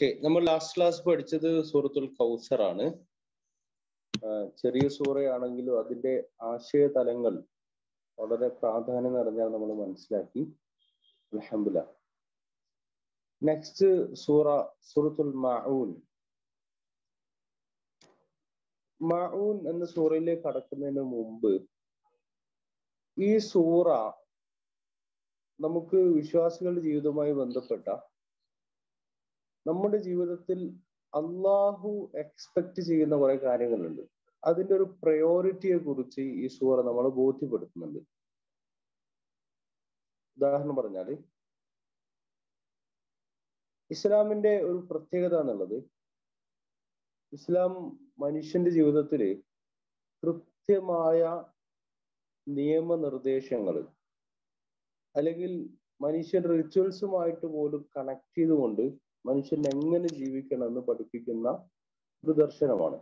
Okay നമ്മൾ last class പഠിച്ചത് സൂറത്തുൽ കൗസർ ആണ് ചെറിയ സൂറയാണെങ്കിലും അതിന്റെ ആശയ തലങ്ങൾ വളരെ പ്രാധാന്യം നിറഞ്ഞാൽ നമ്മൾ മനസ്സിലാക്കി. അലഹമില്ല നെക്സ്റ്റ് സൂറ സൂറത്തുൽ മാഊൻ. മാഊൻ എന്ന സൂറയിലേക്ക് കടക്കുന്നതിന് മുമ്പ് ഈ സൂറ നമുക്ക് വിശ്വാസികളുടെ ജീവിതവുമായി ബന്ധപ്പെട്ട നമ്മുടെ ജീവിതത്തിൽ അള്ളാഹു എക്സ്പെക്ട് ചെയ്യുന്ന കുറെ കാര്യങ്ങളുണ്ട്. അതിന്റെ ഒരു പ്രയോറിറ്റിയെ കുറിച്ച് ഈ സൂറ നമ്മൾ ബോധ്യപ്പെടുത്തുന്നുണ്ട്. ഉദാഹരണം പറഞ്ഞാൽ ഇസ്ലാമിന്റെ ഒരു പ്രത്യേകത എന്നുള്ളത് ഇസ്ലാം മനുഷ്യന്റെ ജീവിതത്തിൽ കൃത്യമായ നിയമനിർദ്ദേശങ്ങൾ അല്ലെങ്കിൽ മനുഷ്യൻ റിച്വൽസുമായിട്ട് പോലും കണക്ട് ചെയ്തുകൊണ്ട് മനുഷ്യൻ എങ്ങനെ ജീവിക്കണം എന്ന് പഠിപ്പിക്കുന്ന ഒരു ദർശനമാണ്.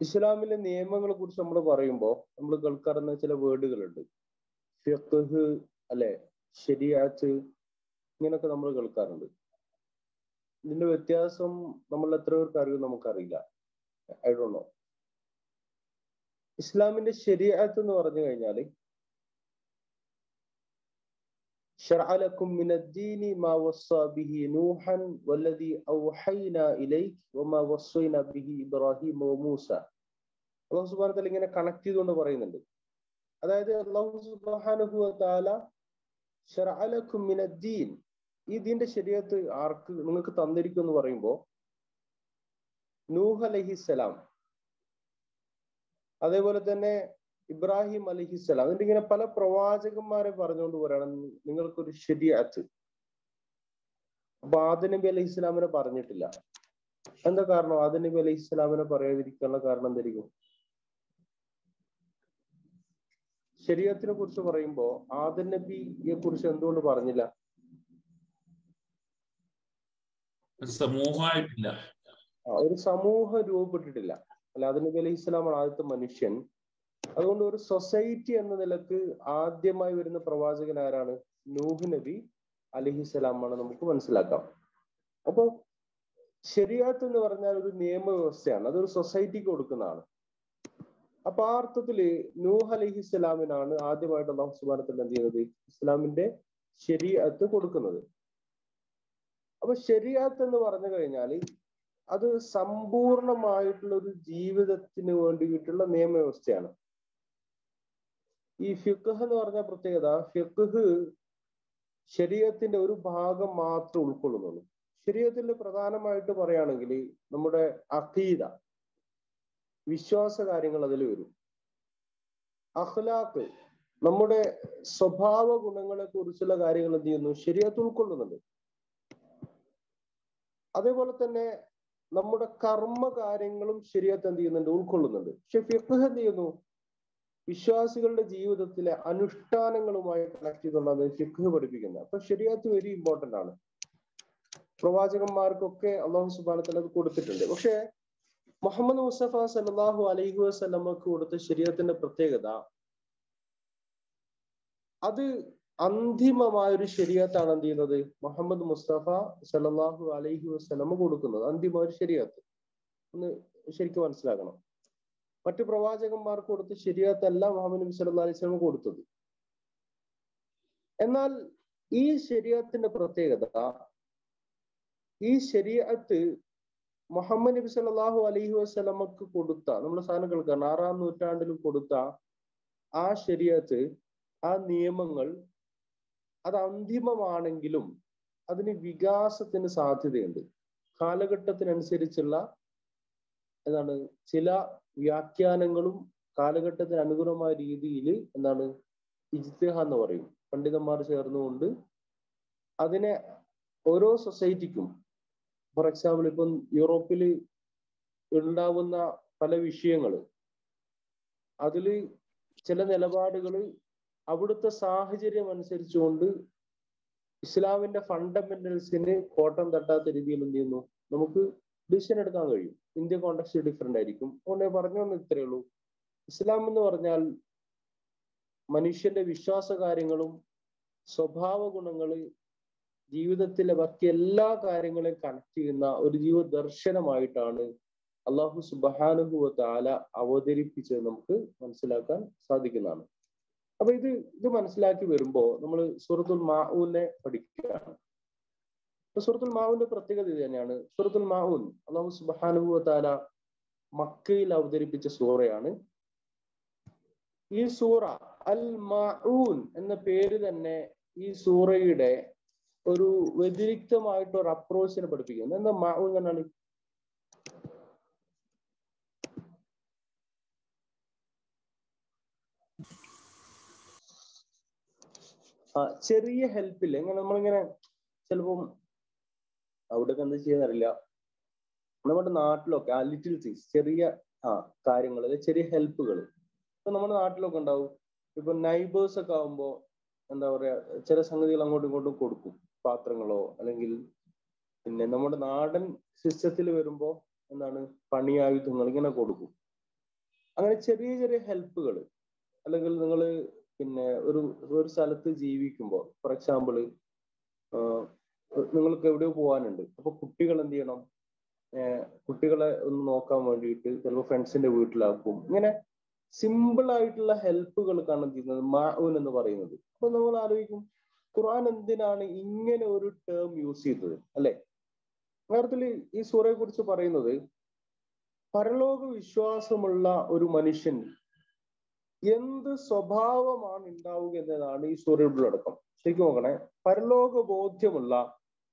ഇസ്ലാമിലെ നിയമങ്ങളെ കുറിച്ച് നമ്മൾ പറയുമ്പോൾ നമ്മൾ കേൾക്കാറുന്ന ചില വേർഡുകളുണ്ട്. ഫിഖ് അല്ലെ ശരിയാത്ത് ഇങ്ങനൊക്കെ നമ്മൾ കേൾക്കാറുണ്ട്. ഇതിന്റെ വ്യത്യാസം നമ്മൾ എത്ര പേർക്ക് അറിയും നമുക്കറിയില്ല. ഐ ഡോ നോ ഇസ്ലാമിന്റെ ശരിയാത്ത് എന്ന് പറഞ്ഞു കഴിഞ്ഞാൽ شرع لكم من الدين ما وصى به نوحا والذي أوحينا إليك وما وصينا به إبراهيم وموسى അള്ളാഹു സുബാന തല ഇങ്ങനെ കണക്ട് ചെയ്തുകൊണ്ട് പറയുന്നുണ്ട് അതായത് അള്ളാഹു സുബാനുഹു താല ഷറഅലക്കും മിനദ്ദീൻ ഈ ദീന്റെ ശരീരത്ത് ആർക്ക് നിങ്ങൾക്ക് തന്നിരിക്കും എന്ന് പറയുമ്പോ നൂഹ് അലഹിസലാം അതേപോലെ തന്നെ ഇബ്രാഹിം അലഹിസ്സലാം എന്നിട്ട് ഇങ്ങനെ പല പ്രവാചകന്മാരെ പറഞ്ഞുകൊണ്ട് പോരാണ് നിങ്ങൾക്കൊരു ശരിയാത്ത്. അപ്പൊ ആദ നബി അലഹി ഇസ്ലാമിനെ പറഞ്ഞിട്ടില്ല. എന്താ കാരണം? ആദ നബി അലഹി ഇസ്ലാമിനെ പറയാതിരിക്കാനുള്ള കാരണം എന്തായിരിക്കും? ശരീരത്തിനെ കുറിച്ച് പറയുമ്പോ ആദ നബിയെ കുറിച്ച് എന്തുകൊണ്ട് പറഞ്ഞില്ല? ഒരു സമൂഹമായിട്ടില്ല. ഒരു സമൂഹം രൂപപ്പെട്ടിട്ടില്ല. അല്ല ആദ നബി അലൈഹി ഇസ്ലാമാണ് ആദ്യത്തെ മനുഷ്യൻ. അതുകൊണ്ട് ഒരു സൊസൈറ്റി എന്ന നിലയ്ക്ക് ആദ്യമായി വരുന്ന പ്രവാചകൻ ആരാണ്? നൂഹ് നബി അലിഹിസലാമാണ് നമുക്ക് മനസ്സിലാക്കാം. അപ്പോൾ ശരിയാത്ത് എന്ന് പറഞ്ഞാൽ ഒരു നിയമവ്യവസ്ഥയാണ്. അതൊരു സൊസൈറ്റിക്ക് കൊടുക്കുന്നതാണ്. അപ്പൊ ആ അർത്ഥത്തിൽ നൂഹ് അലിഹിസ്സലാമിനാണ് ആദ്യമായിട്ട് അള്ളാഹു സുബാനത്തിൽ എന്ത് ചെയ്യുന്നത് ഇസ്ലാമിന്റെ ശരിയാത്ത് കൊടുക്കുന്നത്. അപ്പൊ ശരിയാത്ത് എന്ന് പറഞ്ഞു കഴിഞ്ഞാൽ അത് സമ്പൂർണമായിട്ടുള്ള ഒരു ജീവിതത്തിന് വേണ്ടിയിട്ടുള്ള നിയമവ്യവസ്ഥയാണ്. ഈ ഫിഖ് എന്ന് പറഞ്ഞ പ്രത്യേകത ഫിഖ് ശരീരത്തിന്റെ ഒരു ഭാഗം മാത്രം ഉൾക്കൊള്ളുന്നുള്ളൂ. ശരീരത്തിൽ പ്രധാനമായിട്ട് പറയുകയാണെങ്കിൽ നമ്മുടെ അഖീദ വിശ്വാസ കാര്യങ്ങൾ അതിൽ വരും. അഖ്ലാഖ് നമ്മുടെ സ്വഭാവ ഗുണങ്ങളെ കുറിച്ചുള്ള കാര്യങ്ങൾ എന്ത് ചെയ്യുന്നു? ശരീരത്ത് ഉൾക്കൊള്ളുന്നുണ്ട്. അതേപോലെ തന്നെ നമ്മുടെ കർമ്മ കാര്യങ്ങളും ശരീഅത്ത് എന്ത് ചെയ്യുന്നുണ്ട്? ഉൾക്കൊള്ളുന്നുണ്ട്. പക്ഷെ ഫിഖ് എന്ത് ചെയ്യുന്നു? വിശ്വാസികളുടെ ജീവിതത്തിലെ അനുഷ്ഠാനങ്ങളുമായി കണക്ട് ചെയ്തുകൊണ്ടാണ് ഫിഖ് പഠിപ്പിക്കുന്നത്. അപ്പൊ ശരിയാത്ത് വെരി ഇമ്പോർട്ടന്റ് ആണ്. പ്രവാചകന്മാർക്കൊക്കെ അള്ളാഹു സുബാനത്തിൽ അത് കൊടുത്തിട്ടുണ്ട്. പക്ഷെ മുഹമ്മദ് മുസ്തഫ സല്ലാഹു അലൈഹി വസ്ലമക്ക് കൊടുത്ത ശരീരത്തിന്റെ പ്രത്യേകത അത് അന്തിമമായ ഒരു ശരിയത്താണ് എന്ത് ചെയ്യുന്നത്? മുഹമ്മദ് മുസ്തഫ സല്ലാഹു അലൈഹി വസ്ലമ കൊടുക്കുന്നത്. അന്തിമ ഒരു ശരിയത്ത്. ഒന്ന് ശരിക്കും മനസ്സിലാക്കണം. മറ്റു പ്രവാചകന്മാർക്ക് കൊടുത്ത ശരിയത്തല്ല മുഹമ്മദ് നബി സല്ലാ അലൈഹി സ്വലം കൊടുത്തത്. എന്നാൽ ഈ ശരിയാത്തിന്റെ പ്രത്യേകത ഈ ശരിയാത്ത് മുഹമ്മദ് നബി സല്ലാഹു അലൈഹി വസ്ലമക്ക് കൊടുത്ത നമ്മൾ സാധനം കേൾക്കാണ് ആറാം നൂറ്റാണ്ടിൽ കൊടുത്ത ആ ശരിയാത്ത് ആ നിയമങ്ങൾ അത് അന്തിമമാണെങ്കിലും അതിന് വികാസത്തിന് സാധ്യതയുണ്ട്. കാലഘട്ടത്തിനനുസരിച്ചുള്ള എന്താണ് ചില വ്യാഖ്യാനങ്ങളും കാലഘട്ടത്തിന് അനുഗുണമായ രീതിയിൽ എന്താണ് ഇജ്തിഹ എന്ന് പറയും. പണ്ഡിതന്മാർ ചേർന്നുകൊണ്ട് അതിനെ ഓരോ സൊസൈറ്റിക്കും ഫോർ എക്സാമ്പിൾ ഇപ്പം യൂറോപ്പിൽ ഉണ്ടാവുന്ന പല വിഷയങ്ങൾ അതിൽ ചില നിലപാടുകൾ അവിടുത്തെ സാഹചര്യം അനുസരിച്ചുകൊണ്ട് ഇസ്ലാമിന്റെ ഫണ്ടമെന്റൽസിന് കോട്ടം തട്ടാത്ത രീതിയിൽ എന്ത് ചെയ്യുന്നു? നമുക്ക് ഡിസിഷൻ എടുക്കാൻ കഴിയും. ഇന്ത്യ കോണ്ടക്സ്റ്റ് ഡിഫറെന്റ് ആയിരിക്കും. അതുകൊണ്ട് പറഞ്ഞു വന്ന ഇത്രയേ ഉള്ളൂ. ഇസ്ലാം എന്ന് പറഞ്ഞാൽ മനുഷ്യന്റെ വിശ്വാസ കാര്യങ്ങളും സ്വഭാവ ഗുണങ്ങൾ ജീവിതത്തിലെ ബാക്കി എല്ലാ കാര്യങ്ങളെയും കണക്ട് ചെയ്യുന്ന ഒരു ജീവ ദർശനമായിട്ടാണ് അള്ളാഹു സുബാനുഭവ താല അവതരിപ്പിച്ചത് നമുക്ക് മനസ്സിലാക്കാൻ സാധിക്കുന്നതാണ്. അപ്പൊ ഇത് ഇത് മനസ്സിലാക്കി വരുമ്പോ നമ്മൾ സൂറത്തുൽ മാഊനെ പഠിക്കുകയാണ്. സൂറത്തുൽ മാവുന്റെ പ്രത്യേകത ഇത് തന്നെയാണ്. സുഹൃത്തുൽ മാവുൻ അള്ളാഹു സുബാനുഭവ താല മക്കയിൽ അവതരിപ്പിച്ച സൂറയാണ്. ഈ സൂറ അൽ മാഊൻ എന്ന പേര് തന്നെ ഈ സൂറയുടെ ഒരു വ്യതിരിക്തമായിട്ട് ഒരു അപ്രോച്ചിനെ പഠിപ്പിക്കുന്നു. എന്താ മാഊൻ എന്നാണ്? ചെറിയ ഹെൽപ്പില്ല ഇങ്ങനെ നമ്മളിങ്ങനെ ചിലപ്പം അവിടെയൊക്കെ എന്താ ചെയ്യാന്നറിയില്ല നമ്മുടെ നാട്ടിലൊക്കെ ആ ലിറ്റിൽ തിങ്സ് ചെറിയ ആ കാര്യങ്ങൾ ചെറിയ ഹെൽപ്പുകൾ ഇപ്പൊ നമ്മുടെ നാട്ടിലൊക്കെ ഉണ്ടാവും. ഇപ്പൊ നൈബേഴ്സ് ഒക്കെ ആവുമ്പോ എന്താ പറയാ ചില സംഗതികൾ അങ്ങോട്ടും ഇങ്ങോട്ടും കൊടുക്കും. പാത്രങ്ങളോ അല്ലെങ്കിൽ പിന്നെ നമ്മുടെ നാടൻ സിസ്റ്റത്തിൽ വരുമ്പോ എന്താണ് പണിയായുധങ്ങൾ ഇങ്ങനെ കൊടുക്കും. അങ്ങനെ ചെറിയ ചെറിയ ഹെൽപ്പുകൾ അല്ലെങ്കിൽ നിങ്ങൾ പിന്നെ ഒരു ഒരു സ്ഥലത്ത് ജീവിക്കുമ്പോൾ ഫോർ എക്സാമ്പിൾ നിങ്ങൾക്ക് എവിടെയോ പോകാനുണ്ട് അപ്പൊ കുട്ടികൾ എന്ത് ചെയ്യണം? കുട്ടികളെ ഒന്ന് നോക്കാൻ വേണ്ടിയിട്ട് ചിലപ്പോൾ ഫ്രണ്ട്സിന്റെ വീട്ടിലാക്കും. ഇങ്ങനെ സിമ്പിൾ ആയിട്ടുള്ള ഹെൽപ്പുകൾ എന്ത് ചെയ്യുന്നത് മാഊൻ എന്ന് പറയുന്നത്. അപ്പൊ നമ്മൾ ആലോചിക്കും ഖുർആൻ എന്തിനാണ് ഇങ്ങനെ ഒരു ടേം യൂസ് ചെയ്തത്? അല്ലെ? യഥാർത്ഥത്തിൽ ഈ സൂറയെ കുറിച്ച് പറയുന്നത് പരലോക വിശ്വാസമുള്ള ഒരു മനുഷ്യൻ എന്ത് സ്വഭാവമാണ് ഉണ്ടാവുക എന്നതാണ് ഈ സൂറയുടെ ഉള്ളടക്കം. ശരിക്കും നോക്കണേ പരലോക ബോധ്യമുള്ള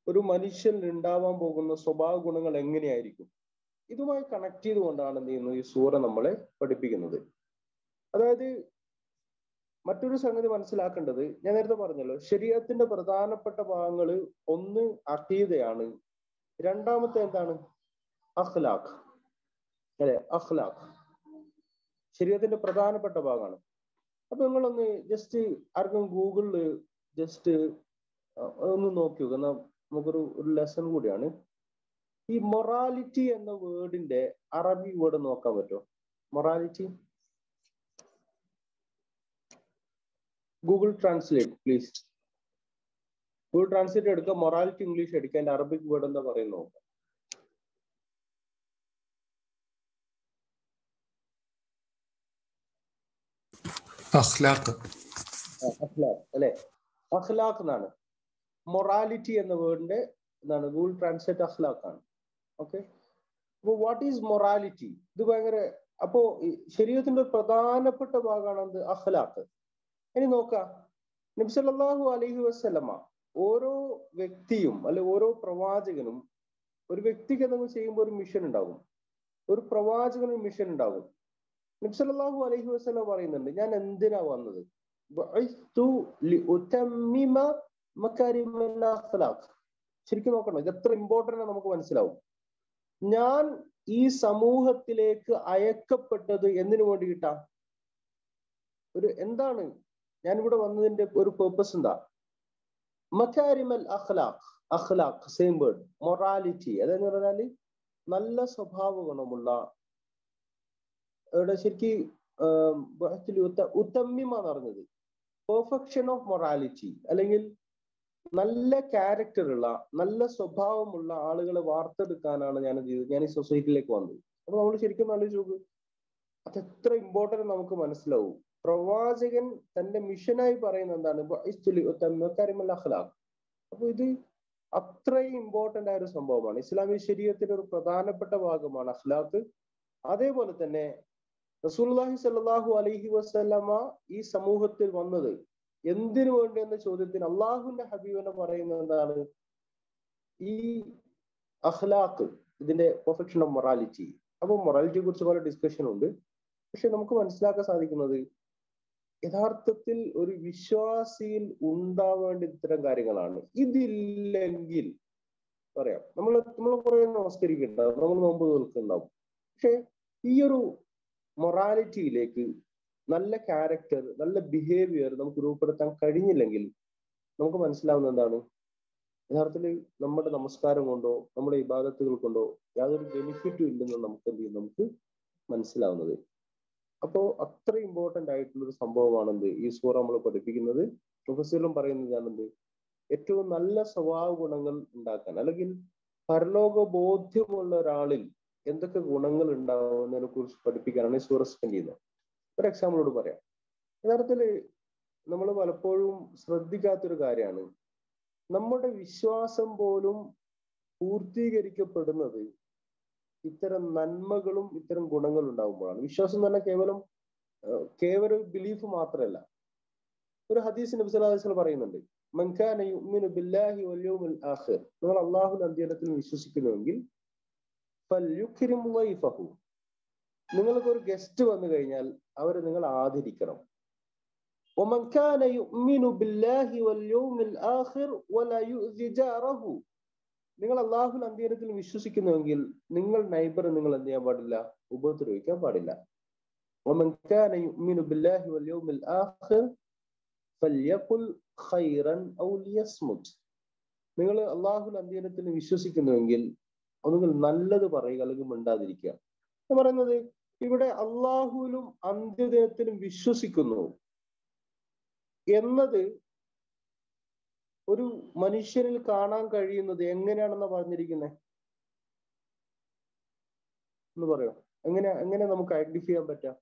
ഒരു മനുഷ്യനിൽ ഉണ്ടാവാൻ പോകുന്ന സ്വഭാവ ഗുണങ്ങൾ എങ്ങനെയായിരിക്കും? ഇതുമായി കണക്ട് ചെയ്തുകൊണ്ടാണ് എന്ത് ചെയ്യുന്നത്? ഈ സൂറ നമ്മളെ പഠിപ്പിക്കുന്നത്. അതായത് മറ്റൊരു സംഗതി മനസ്സിലാക്കേണ്ടത് ഞാൻ നേരത്തെ പറഞ്ഞല്ലോ ശരീരത്തിന്റെ പ്രധാനപ്പെട്ട ഭാഗങ്ങൾ ഒന്ന് അഖീദയാണ്. രണ്ടാമത്തെ എന്താണ്? അഖ്ലാഖ്. അല്ലെ? അഖ്ലാഖ്. ശരീരത്തിന്റെ പ്രധാനപ്പെട്ട ഭാഗമാണ്. അപ്പൊ നിങ്ങളൊന്ന് ജസ്റ്റ് ആർക്കും ഗൂഗിളിൽ ജസ്റ്റ് ഒന്ന് നോക്കി നോക്കുക നമുക്കൊരു ഒരു ലെസൺ കൂടിയാണ്. ഈ മൊറാലിറ്റി എന്ന വേർഡിന്റെ അറബി വേർഡ് നോക്കാൻ പറ്റുമോ? Morality Google Translate please Google Translate എടുക്കുക. മൊറാലിറ്റി ഇംഗ്ലീഷ് എടുക്കുക. അതിന്റെ അറബിക് വേർഡ് എന്താ പറയുന്നത് നോക്കാം. അഖ്ലാഖ്. അഖ്ലാഖ് അല്ലെ? അഖ്ലാഖ് എന്നാണ്. മൊറാലിറ്റി എന്ന വേർഡിന്റെ എന്താണ് ഗൂഗിൾ ട്രാൻസ്ലേറ്റ് അഖ്ലാഖ് ആണ്. ഓക്കെ അപ്പോൾ വാട്ട് ഈസ് മൊറാലിറ്റി ഇത് ഭയങ്കര അപ്പോ ശരീരത്തിന്റെ ഒരു പ്രധാനപ്പെട്ട ഭാഗമാണ് എന്ത്? അഖ്ലാഖ്. ഇനി നോക്കാം. നബ്സല്ലാഹു അലഹി വസ്ലമ ഓരോ വ്യക്തിയും അല്ലെ ഓരോ പ്രവാചകനും ഒരു വ്യക്തിക്ക് എന്തെങ്കിലും ചെയ്യുമ്പോൾ ഒരു മിഷൻ ഉണ്ടാകും. ഒരു പ്രവാചകന് ഒരു മിഷൻ ഉണ്ടാകും. നബ്സല്ലാഹു അലഹി വസ്ലം പറയുന്നുണ്ട് ഞാൻ എന്തിനാ വന്നത്? ശരിക്കും നോക്കണം? ഇത് എത്ര ഇമ്പോർട്ടന്റ് നമുക്ക് മനസ്സിലാവും. ഞാൻ ഈ സമൂഹത്തിലേക്ക് അയക്കപ്പെട്ടത് എന്തിനു വേണ്ടിയിട്ടാ? ഒരു എന്താണ്? ഞാൻ ഇവിടെ വന്നതിന്റെ ഒരു പേർപ്പസ് എന്താ? മക്കാരിമൽ അഖ്ലാഖ്. അഖ്ലാഖ് സെയിം വേർഡ് മൊറാലിറ്റി അതെന്ന് പറഞ്ഞാൽ നല്ല സ്വഭാവ ഗുണമുള്ള ഇവിടെ ശരിക്കും ഉത്തമ്മിമ എന്ന് പറഞ്ഞത്. പെർഫെക്ഷൻ ഓഫ് മൊറാലിറ്റി അല്ലെങ്കിൽ നല്ല ക്യാരക്ടർ ഉള്ള നല്ല സ്വഭാവമുള്ള ആളുകളെ വാർത്തെടുക്കാനാണ് ഞാൻ ചെയ്തത് ഞാൻ ഈ സൊസൈറ്റിയിലേക്ക് വന്നത്. അപ്പൊ നമ്മൾ ശരിക്കും നല്ല നോക്ക് അത് എത്ര ഇമ്പോർട്ടന്റ് നമുക്ക് മനസ്സിലാവും. പ്രവാചകൻ തന്റെ മിഷനായി പറയുന്ന എന്താണ്? അപ്പൊ ഇത് അത്രയും ഇമ്പോർട്ടന്റ് ആയ ഒരു സംഭവമാണ്. ഇസ്ലാമിക ശരീരത്തിന്റെ ഒരു പ്രധാനപ്പെട്ട ഭാഗമാണ് അഖ്ലാഖ്. അതേപോലെ തന്നെ റസൂൽഹി സല്ലാഹു അലൈഹി വസ്ലമ ഈ സമൂഹത്തിൽ വന്നത് എന്തിനു വേണ്ടി എന്ന ചോദ്യത്തിന് അള്ളാഹുന്റെ ഹബീബിനെ പറയുന്നത് എന്താണ് ഈ അഖ്ലാഖ് ഇതിന്റെ പെർഫെക്ഷൻ ഓഫ് മൊറാലിറ്റി അപ്പൊ മൊറാലിറ്റിയെ കുറിച്ച് പല ഡിസ്കഷൻ ഉണ്ട്. പക്ഷെ നമുക്ക് മനസ്സിലാക്കാൻ സാധിക്കുന്നത് യഥാർത്ഥത്തിൽ ഒരു വിശ്വാസിയിൽ ഉണ്ടാവേണ്ട ഇത്തരം കാര്യങ്ങളാണ്. ഇതില്ലെങ്കിൽ പറയാം നമ്മൾ നമ്മൾ കുറെ നമസ്കരിക്കുന്നുണ്ടാവും. നമ്മൾ നോമ്പ് നിൽക്കുന്നുണ്ടാവും പക്ഷെ ഈ ഒരു മൊറാലിറ്റിയിലേക്ക് നല്ല ക്യാരക്ടർ നല്ല ബിഹേവിയർ നമുക്ക് രൂപപ്പെടുത്താൻ കഴിഞ്ഞില്ലെങ്കിൽ നമുക്ക് മനസ്സിലാവുന്ന എന്താണ്? യഥാർത്ഥത്തിൽ നമ്മുടെ നമസ്കാരം കൊണ്ടോ നമ്മുടെ ഇബാദത്തുകൾ കൊണ്ടോ യാതൊരു ബെനിഫിറ്റും ഇല്ലെന്ന് നമുക്ക് എന്ത് ചെയ്യും? നമുക്ക് മനസ്സിലാവുന്നത്. അപ്പോ അത്ര ഇമ്പോർട്ടന്റ് ആയിട്ടുള്ള ഒരു സംഭവമാണ് എന്ത്? ഈ സൂറ നമ്മൾ പഠിപ്പിക്കുന്നത്. പ്രൊഫസറിലും പറയുന്നത് ഞാനെന്ത് ഏറ്റവും നല്ല സ്വഭാവ ഗുണങ്ങൾ ഉണ്ടാക്കാൻ. അല്ലെങ്കിൽ പരലോക ബോധ്യമുള്ള ഒരാളിൽ എന്തൊക്കെ ഗുണങ്ങൾ ഉണ്ടാവുന്നതിനെ കുറിച്ച് പഠിപ്പിക്കാനാണ് ഈ സൂറ സ്പെൻഡ് ചെയ്യുന്നത്. ഒരു എക്സാമ്പിളോട് പറയാം. യഥാർത്ഥത്തിൽ നമ്മൾ പലപ്പോഴും ശ്രദ്ധിക്കാത്തൊരു കാര്യമാണ്. നമ്മുടെ വിശ്വാസം പോലും പൂർത്തീകരിക്കപ്പെടുന്നത് ഇത്തരം നന്മകളും ഇത്തരം ഗുണങ്ങളും ഉണ്ടാകുമ്പോഴാണ് വിശ്വാസം തന്നെ കേവലം കേവല കേവലം ബിലീഫ് മാത്രമല്ല. ഒരു ഹദീസ് നബി സല്ലല്ലാഹു പറയുന്നുണ്ട് നിങ്ങൾ അള്ളാഹു അന്ത്യത്തിൽ വിശ്വസിക്കുന്നുവെങ്കിൽ നിങ്ങൾക്ക് ഒരു ഗസ്റ്റ് വന്നു കഴിഞ്ഞാൽ അവരെ നിങ്ങൾ ആദരിക്കണം ومن كان يؤمن بالله واليوم الآخر ولا يؤذي جاره നിങ്ങൾ അള്ളാഹുൽ അന്ത്യത്തിൽ വിശ്വസിക്കുന്നുവെങ്കിൽ നിങ്ങൾ നൈബർ നിങ്ങൾ എന്ത് ചെയ്യാൻ പാടില്ല ഉപദ്രവിക്കാൻ പാടില്ല ومن كان يؤمن بالله واليوم الآخر فليقل خيرا أو ليصمت നിങ്ങൾ അള്ളാഹുൽ അന്ത്യത്തിൽ വിശ്വസിക്കുന്നുവെങ്കിൽ ഒന്നുകിൽ നല്ലത് പറയുക അല്ലെങ്കിൽ മിണ്ടാതിരിക്കുക എന്ന് പറയുന്നത് ഇവിടെ അള്ളാഹുവിലും അന്ത്യദിനത്തിലും വിശ്വസിക്കുന്നു എന്നത് ഒരു മനുഷ്യനിൽ കാണാൻ കഴിയുന്നത് എങ്ങനെയാണെന്ന് പറഞ്ഞിരിക്കുന്നത് എന്ന് പറയോ? എങ്ങനെ എങ്ങനെ നമുക്ക് ഐഡന്റിഫൈ ചെയ്യാൻ പറ്റാം?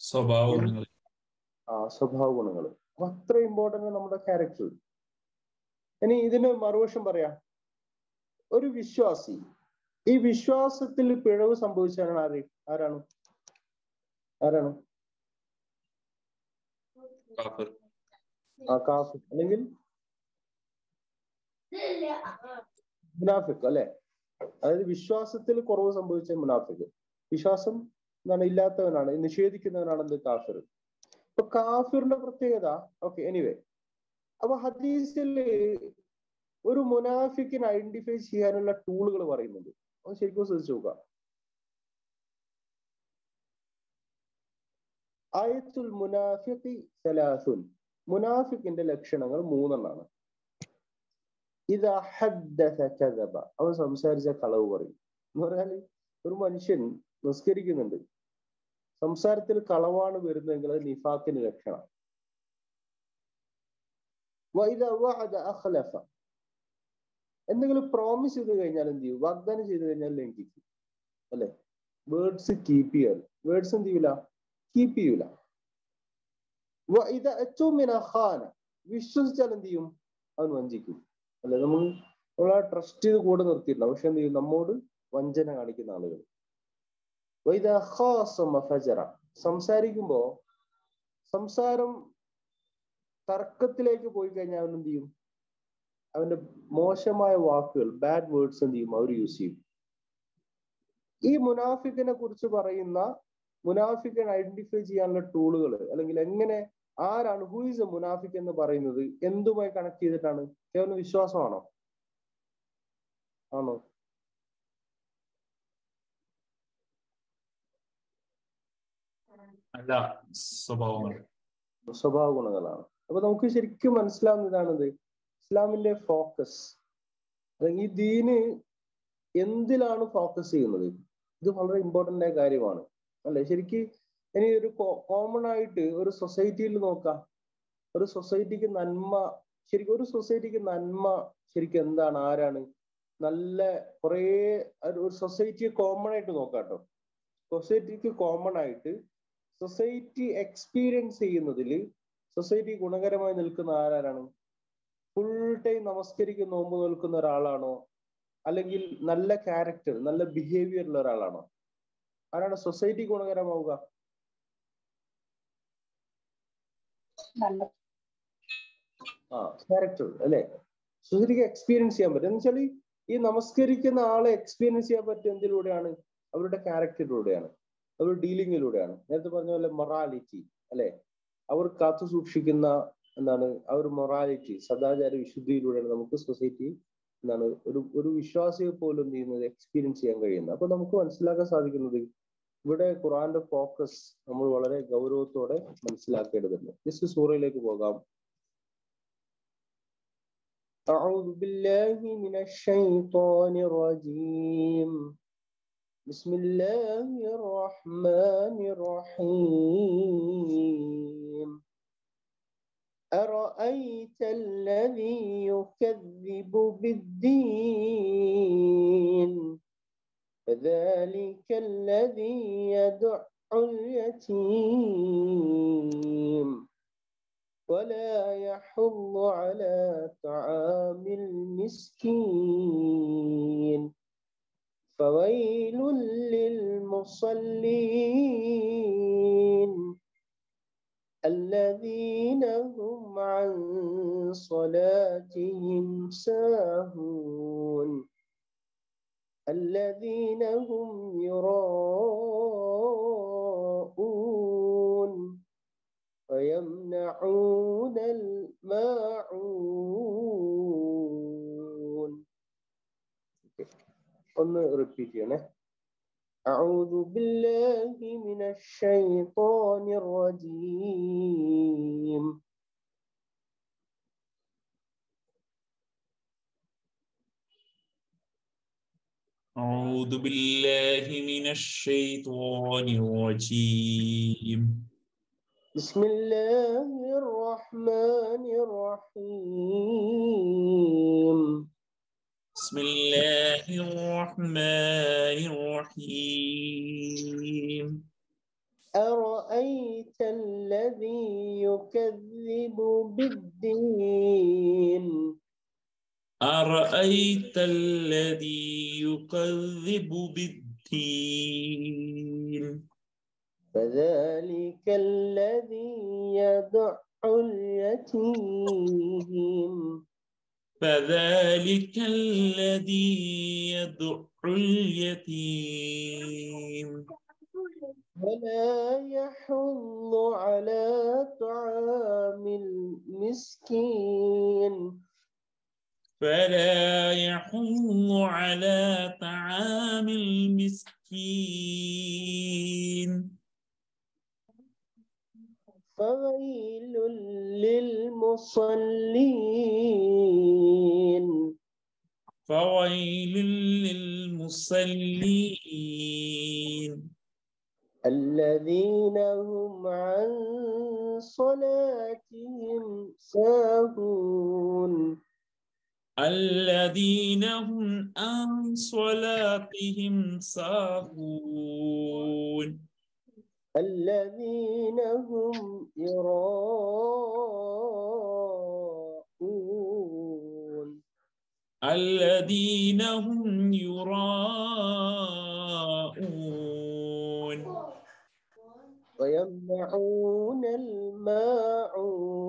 സ്വഭാവ ഗുണങ്ങൾ. ആ സ്വഭാവ ഗുണങ്ങൾ. അപ്പൊ അത്ര ഇമ്പോർട്ടന്റ് നമ്മുടെ ക്യാരക്ടർ ഇനി ഇതിന് മറുവശം പറയാം. ഒരു വിശ്വാസി ഈ വിശ്വാസത്തിൽ പിഴവ് സംഭവിച്ചാണ് ആര്? ആരാണ്? ആരാണ്? കാഫിർ. ആ കാഫി അല്ലെങ്കിൽ? മുനാഫിക് അല്ലെ? അതായത് വിശ്വാസത്തിൽ കുറവ് സംഭവിച്ച മുനാഫിക് വിശ്വാസം എന്താണ് ഇല്ലാത്തവനാണ് നിഷേധിക്കുന്നവനാണ് എന്ത് കാഫിർ. ഇപ്പൊ കാഫിറിന്റെ പ്രത്യേകത ഓക്കെ എനിവേ അപ്പൊ ഹദീസിൽ ഒരു മുനാഫിക്കിനെ ഐഡന്റിഫൈ ചെയ്യാനുള്ള ടൂളുകൾ പറയുന്നുണ്ട്. അത് ശരിക്കും ശ്രദ്ധിച്ചു നോക്കുക ആയത്തുൽ മുനാഫിഖി സലാസുൻ. മുനാഫിക്കിന്റെ ലക്ഷണങ്ങൾ മൂന്നെണ്ണാണ്. ഇത് കദബ. അവൻ സംസാരിച്ച കളവ് പറയും. എന്ന് പറഞ്ഞാൽ ഒരു മനുഷ്യൻ നിസ്കരിക്കുന്നുണ്ട്. സംസാരത്തിൽ കളവാണ് വരുന്നതെങ്കിൽ അത് നിഫാക്കിന്റെ ലക്ഷണം എന്തെങ്കിലും പ്രോമിസ് ചെയ്ത് കഴിഞ്ഞാൽ എന്ത് ചെയ്യും? വാഗ്ദാനം ചെയ്ത് കഴിഞ്ഞാൽ ലംഘിക്കും അല്ലെ? വേർഡ്സ് കീപ്പ് ചെയ്യാൻ വേർഡ്സ് എന്ത് ചെയ്യൂല? കീപ്പ് ചെയ്യൂല. ഖാന. വിശ്വസിച്ചാൽ എന്ത് ചെയ്യും? അവൻ വഞ്ചിക്കും. അല്ലെ? നമ്മൾ ആ ട്രസ്റ്റ് ചെയ്ത് കൂടെ നിർത്തിയിട്ടില്ല. പക്ഷെ എന്ത് ചെയ്യും? നമ്മോട് വഞ്ചന കാണിക്കുന്ന ആളുകൾ. സംസാരിക്കുമ്പോ സംസാരം തർക്കത്തിലേക്ക് പോയി കഴിഞ്ഞാൽ അവൻ എന്ത് ചെയ്യും? അവന്റെ മോശമായ വാക്കുകൾ ബാഡ് വേർഡ്സ് എന്ത് ചെയ്യും? അവർ യൂസ് ചെയ്യും. ഈ മുനാഫിക്കിനെ കുറിച്ച് പറയുന്ന മുനാഫിക്കിനെ ഐഡന്റിഫൈ ചെയ്യാനുള്ള ടൂളുകൾ അല്ലെങ്കിൽ എങ്ങനെ ആരാണ് ഹൂ ഇസ് എ മുനാഫിക് എന്ന് പറയുന്നത് എന്തുമായി കണക്ട് ചെയ്തിട്ടാണ്? കേവലം വിശ്വാസമാണോ? ആണോ? സ്വഭാവ ഗുണങ്ങളാണ്. അപ്പൊ നമുക്ക് ശരിക്കും മനസ്സിലാവുന്ന ഇതാണിത് ഇസ്ലാമിന്റെ ഫോക്കസ് അല്ലെങ്കിൽ ഈ ദീന് എന്തിലാണ് ഫോക്കസ് ചെയ്യുന്നത്? ഇത് വളരെ ഇമ്പോർട്ടന്റ് ആയ കാര്യമാണ്. അല്ലെ? ശരിക്ക് ഇനി ഒരു കോമൺ ആയിട്ട് ഒരു സൊസൈറ്റിയിൽ നോക്കാം. ഒരു സൊസൈറ്റിക്ക് നന്മ ശരിക്കും ഒരു സൊസൈറ്റിക്ക് നന്മ ശരിക്കും എന്താണ്? ആരാണ്? നല്ല കുറേ ഒരു സൊസൈറ്റിയെ കോമൺ ആയിട്ട് നോക്കാം കേട്ടോ സൊസൈറ്റിക്ക് കോമൺ ആയിട്ട് സൊസൈറ്റി എക്സ്പീരിയൻസ് ചെയ്യുന്നതിൽ സൊസൈറ്റി ഗുണകരമായി നിൽക്കുന്ന ആരാണ് ഫുൾ ടൈം നമസ്കരിക്കുന്ന നോമ്പ് നിൽക്കുന്ന ഒരാളാണോ? അല്ലെങ്കിൽ നല്ല ക്യാരക്ടർ നല്ല ബിഹേവിയർ ഉള്ള ഒരാളാണോ? ആരാണ് സൊസൈറ്റി ഗുണകരമാവുക? ആ ക്യാരക്ടർ അല്ലെ? സൊസൈറ്റിക്ക് എക്സ്പീരിയൻസ് ചെയ്യാൻ പറ്റും. എന്ന് വെച്ചാൽ ഈ നമസ്കരിക്കുന്ന ആളെ എക്സ്പീരിയൻസ് ചെയ്യാൻ പറ്റും എന്തിലൂടെയാണ്? അവരുടെ ക്യാരക്ടറിലൂടെയാണ് അവരുടെ ഡീലിങ്ങിലൂടെയാണ് നേരത്തെ പറഞ്ഞ പോലെ മൊറാലിറ്റി അല്ലെ? അവർ കാത്തു സൂക്ഷിക്കുന്ന എന്താണ് ആ ഒരു മൊറാലിറ്റി സദാചാര വിശുദ്ധിയിലൂടെയാണ് നമുക്ക് സൊസൈറ്റി എന്താണ് ഒരു ഒരു വിശ്വാസിയെ പോലും എന്ത് ചെയ്യുന്നത് എക്സ്പീരിയൻസ് ചെയ്യാൻ കഴിയുന്നത് അപ്പൊ നമുക്ക് മനസ്സിലാക്കാൻ സാധിക്കുന്നത് ഇവിടെ ഖുറാന്റെ ഫോക്കസ് നമ്മൾ വളരെ ഗൗരവത്തോടെ മനസ്സിലാക്കേണ്ടതുണ്ട് ജസ്റ്റ് സൂറയിലേക്ക് പോകാം أعوذ بالله من الشيطان الرجيم بسم الله الرحمن الرحيم أرأيت الذي يكذب بالدين؟ فذلك الذي يدع اليتيم. ولا يحض على طعام المسكين. فويل للمصلين. الذين هم عن صلاتهم ساهون الذين هم يراءون ويمنعون الماعون. Okay. One repeat, you know. أعوذ بالله من الشيطان الرجيم. أعوذ بالله من الشيطان الرجيم. بسم الله الرحمن الرحيم. بسم الله الرحمن الرحيم. أرأيت الذي يكذب بالدين؟ أرأيت الذي يكذب بالدين؟ فذلك الذي يدع اليتيم. فذلك الذي يدع اليتيم. ولا يحض على طعام المسكين. فلا يحض على طعام المسكين. فويل للمصلين. فويل للمصلين. الذين هم عن صلاتهم ساهون. الذين هم عن صلاتهم ساهون. الذين هم يراءون. الذين هم يراءون. ويمنعون الماعون.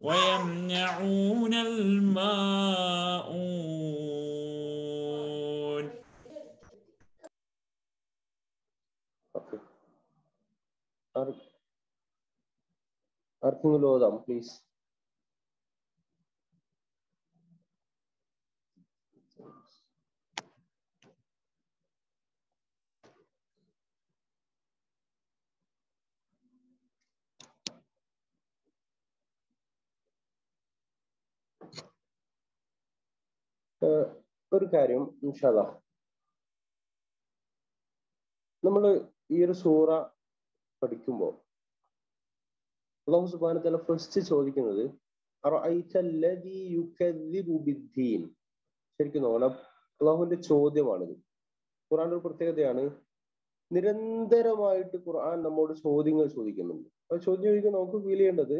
ويمنعون الماءون ഓതാം പ്ലീസ് ഒരു കാര്യം ഇൻഷാല്ല നമ്മൾ ഈ ഒരു സൂറ പഠിക്കുമ്പോൾ. അള്ളാഹു സുബാന തല ഫസ്റ്റ് ചോദിക്കുന്നത്? ശരിക്കും നോക്കണം. അള്ളാഹുവിന്റെ ചോദ്യമാണിത്. ഖുർആൻ ഒരു പ്രത്യേകതയാണ് നിരന്തരമായിട്ട് ഖുർആൻ നമ്മോട് ചോദ്യങ്ങൾ ചോദിക്കുന്നുണ്ട്. ആ ചോദ്യം ചോദിക്കുമ്പോൾ നമുക്ക് ഫീൽ ചെയ്യേണ്ടത്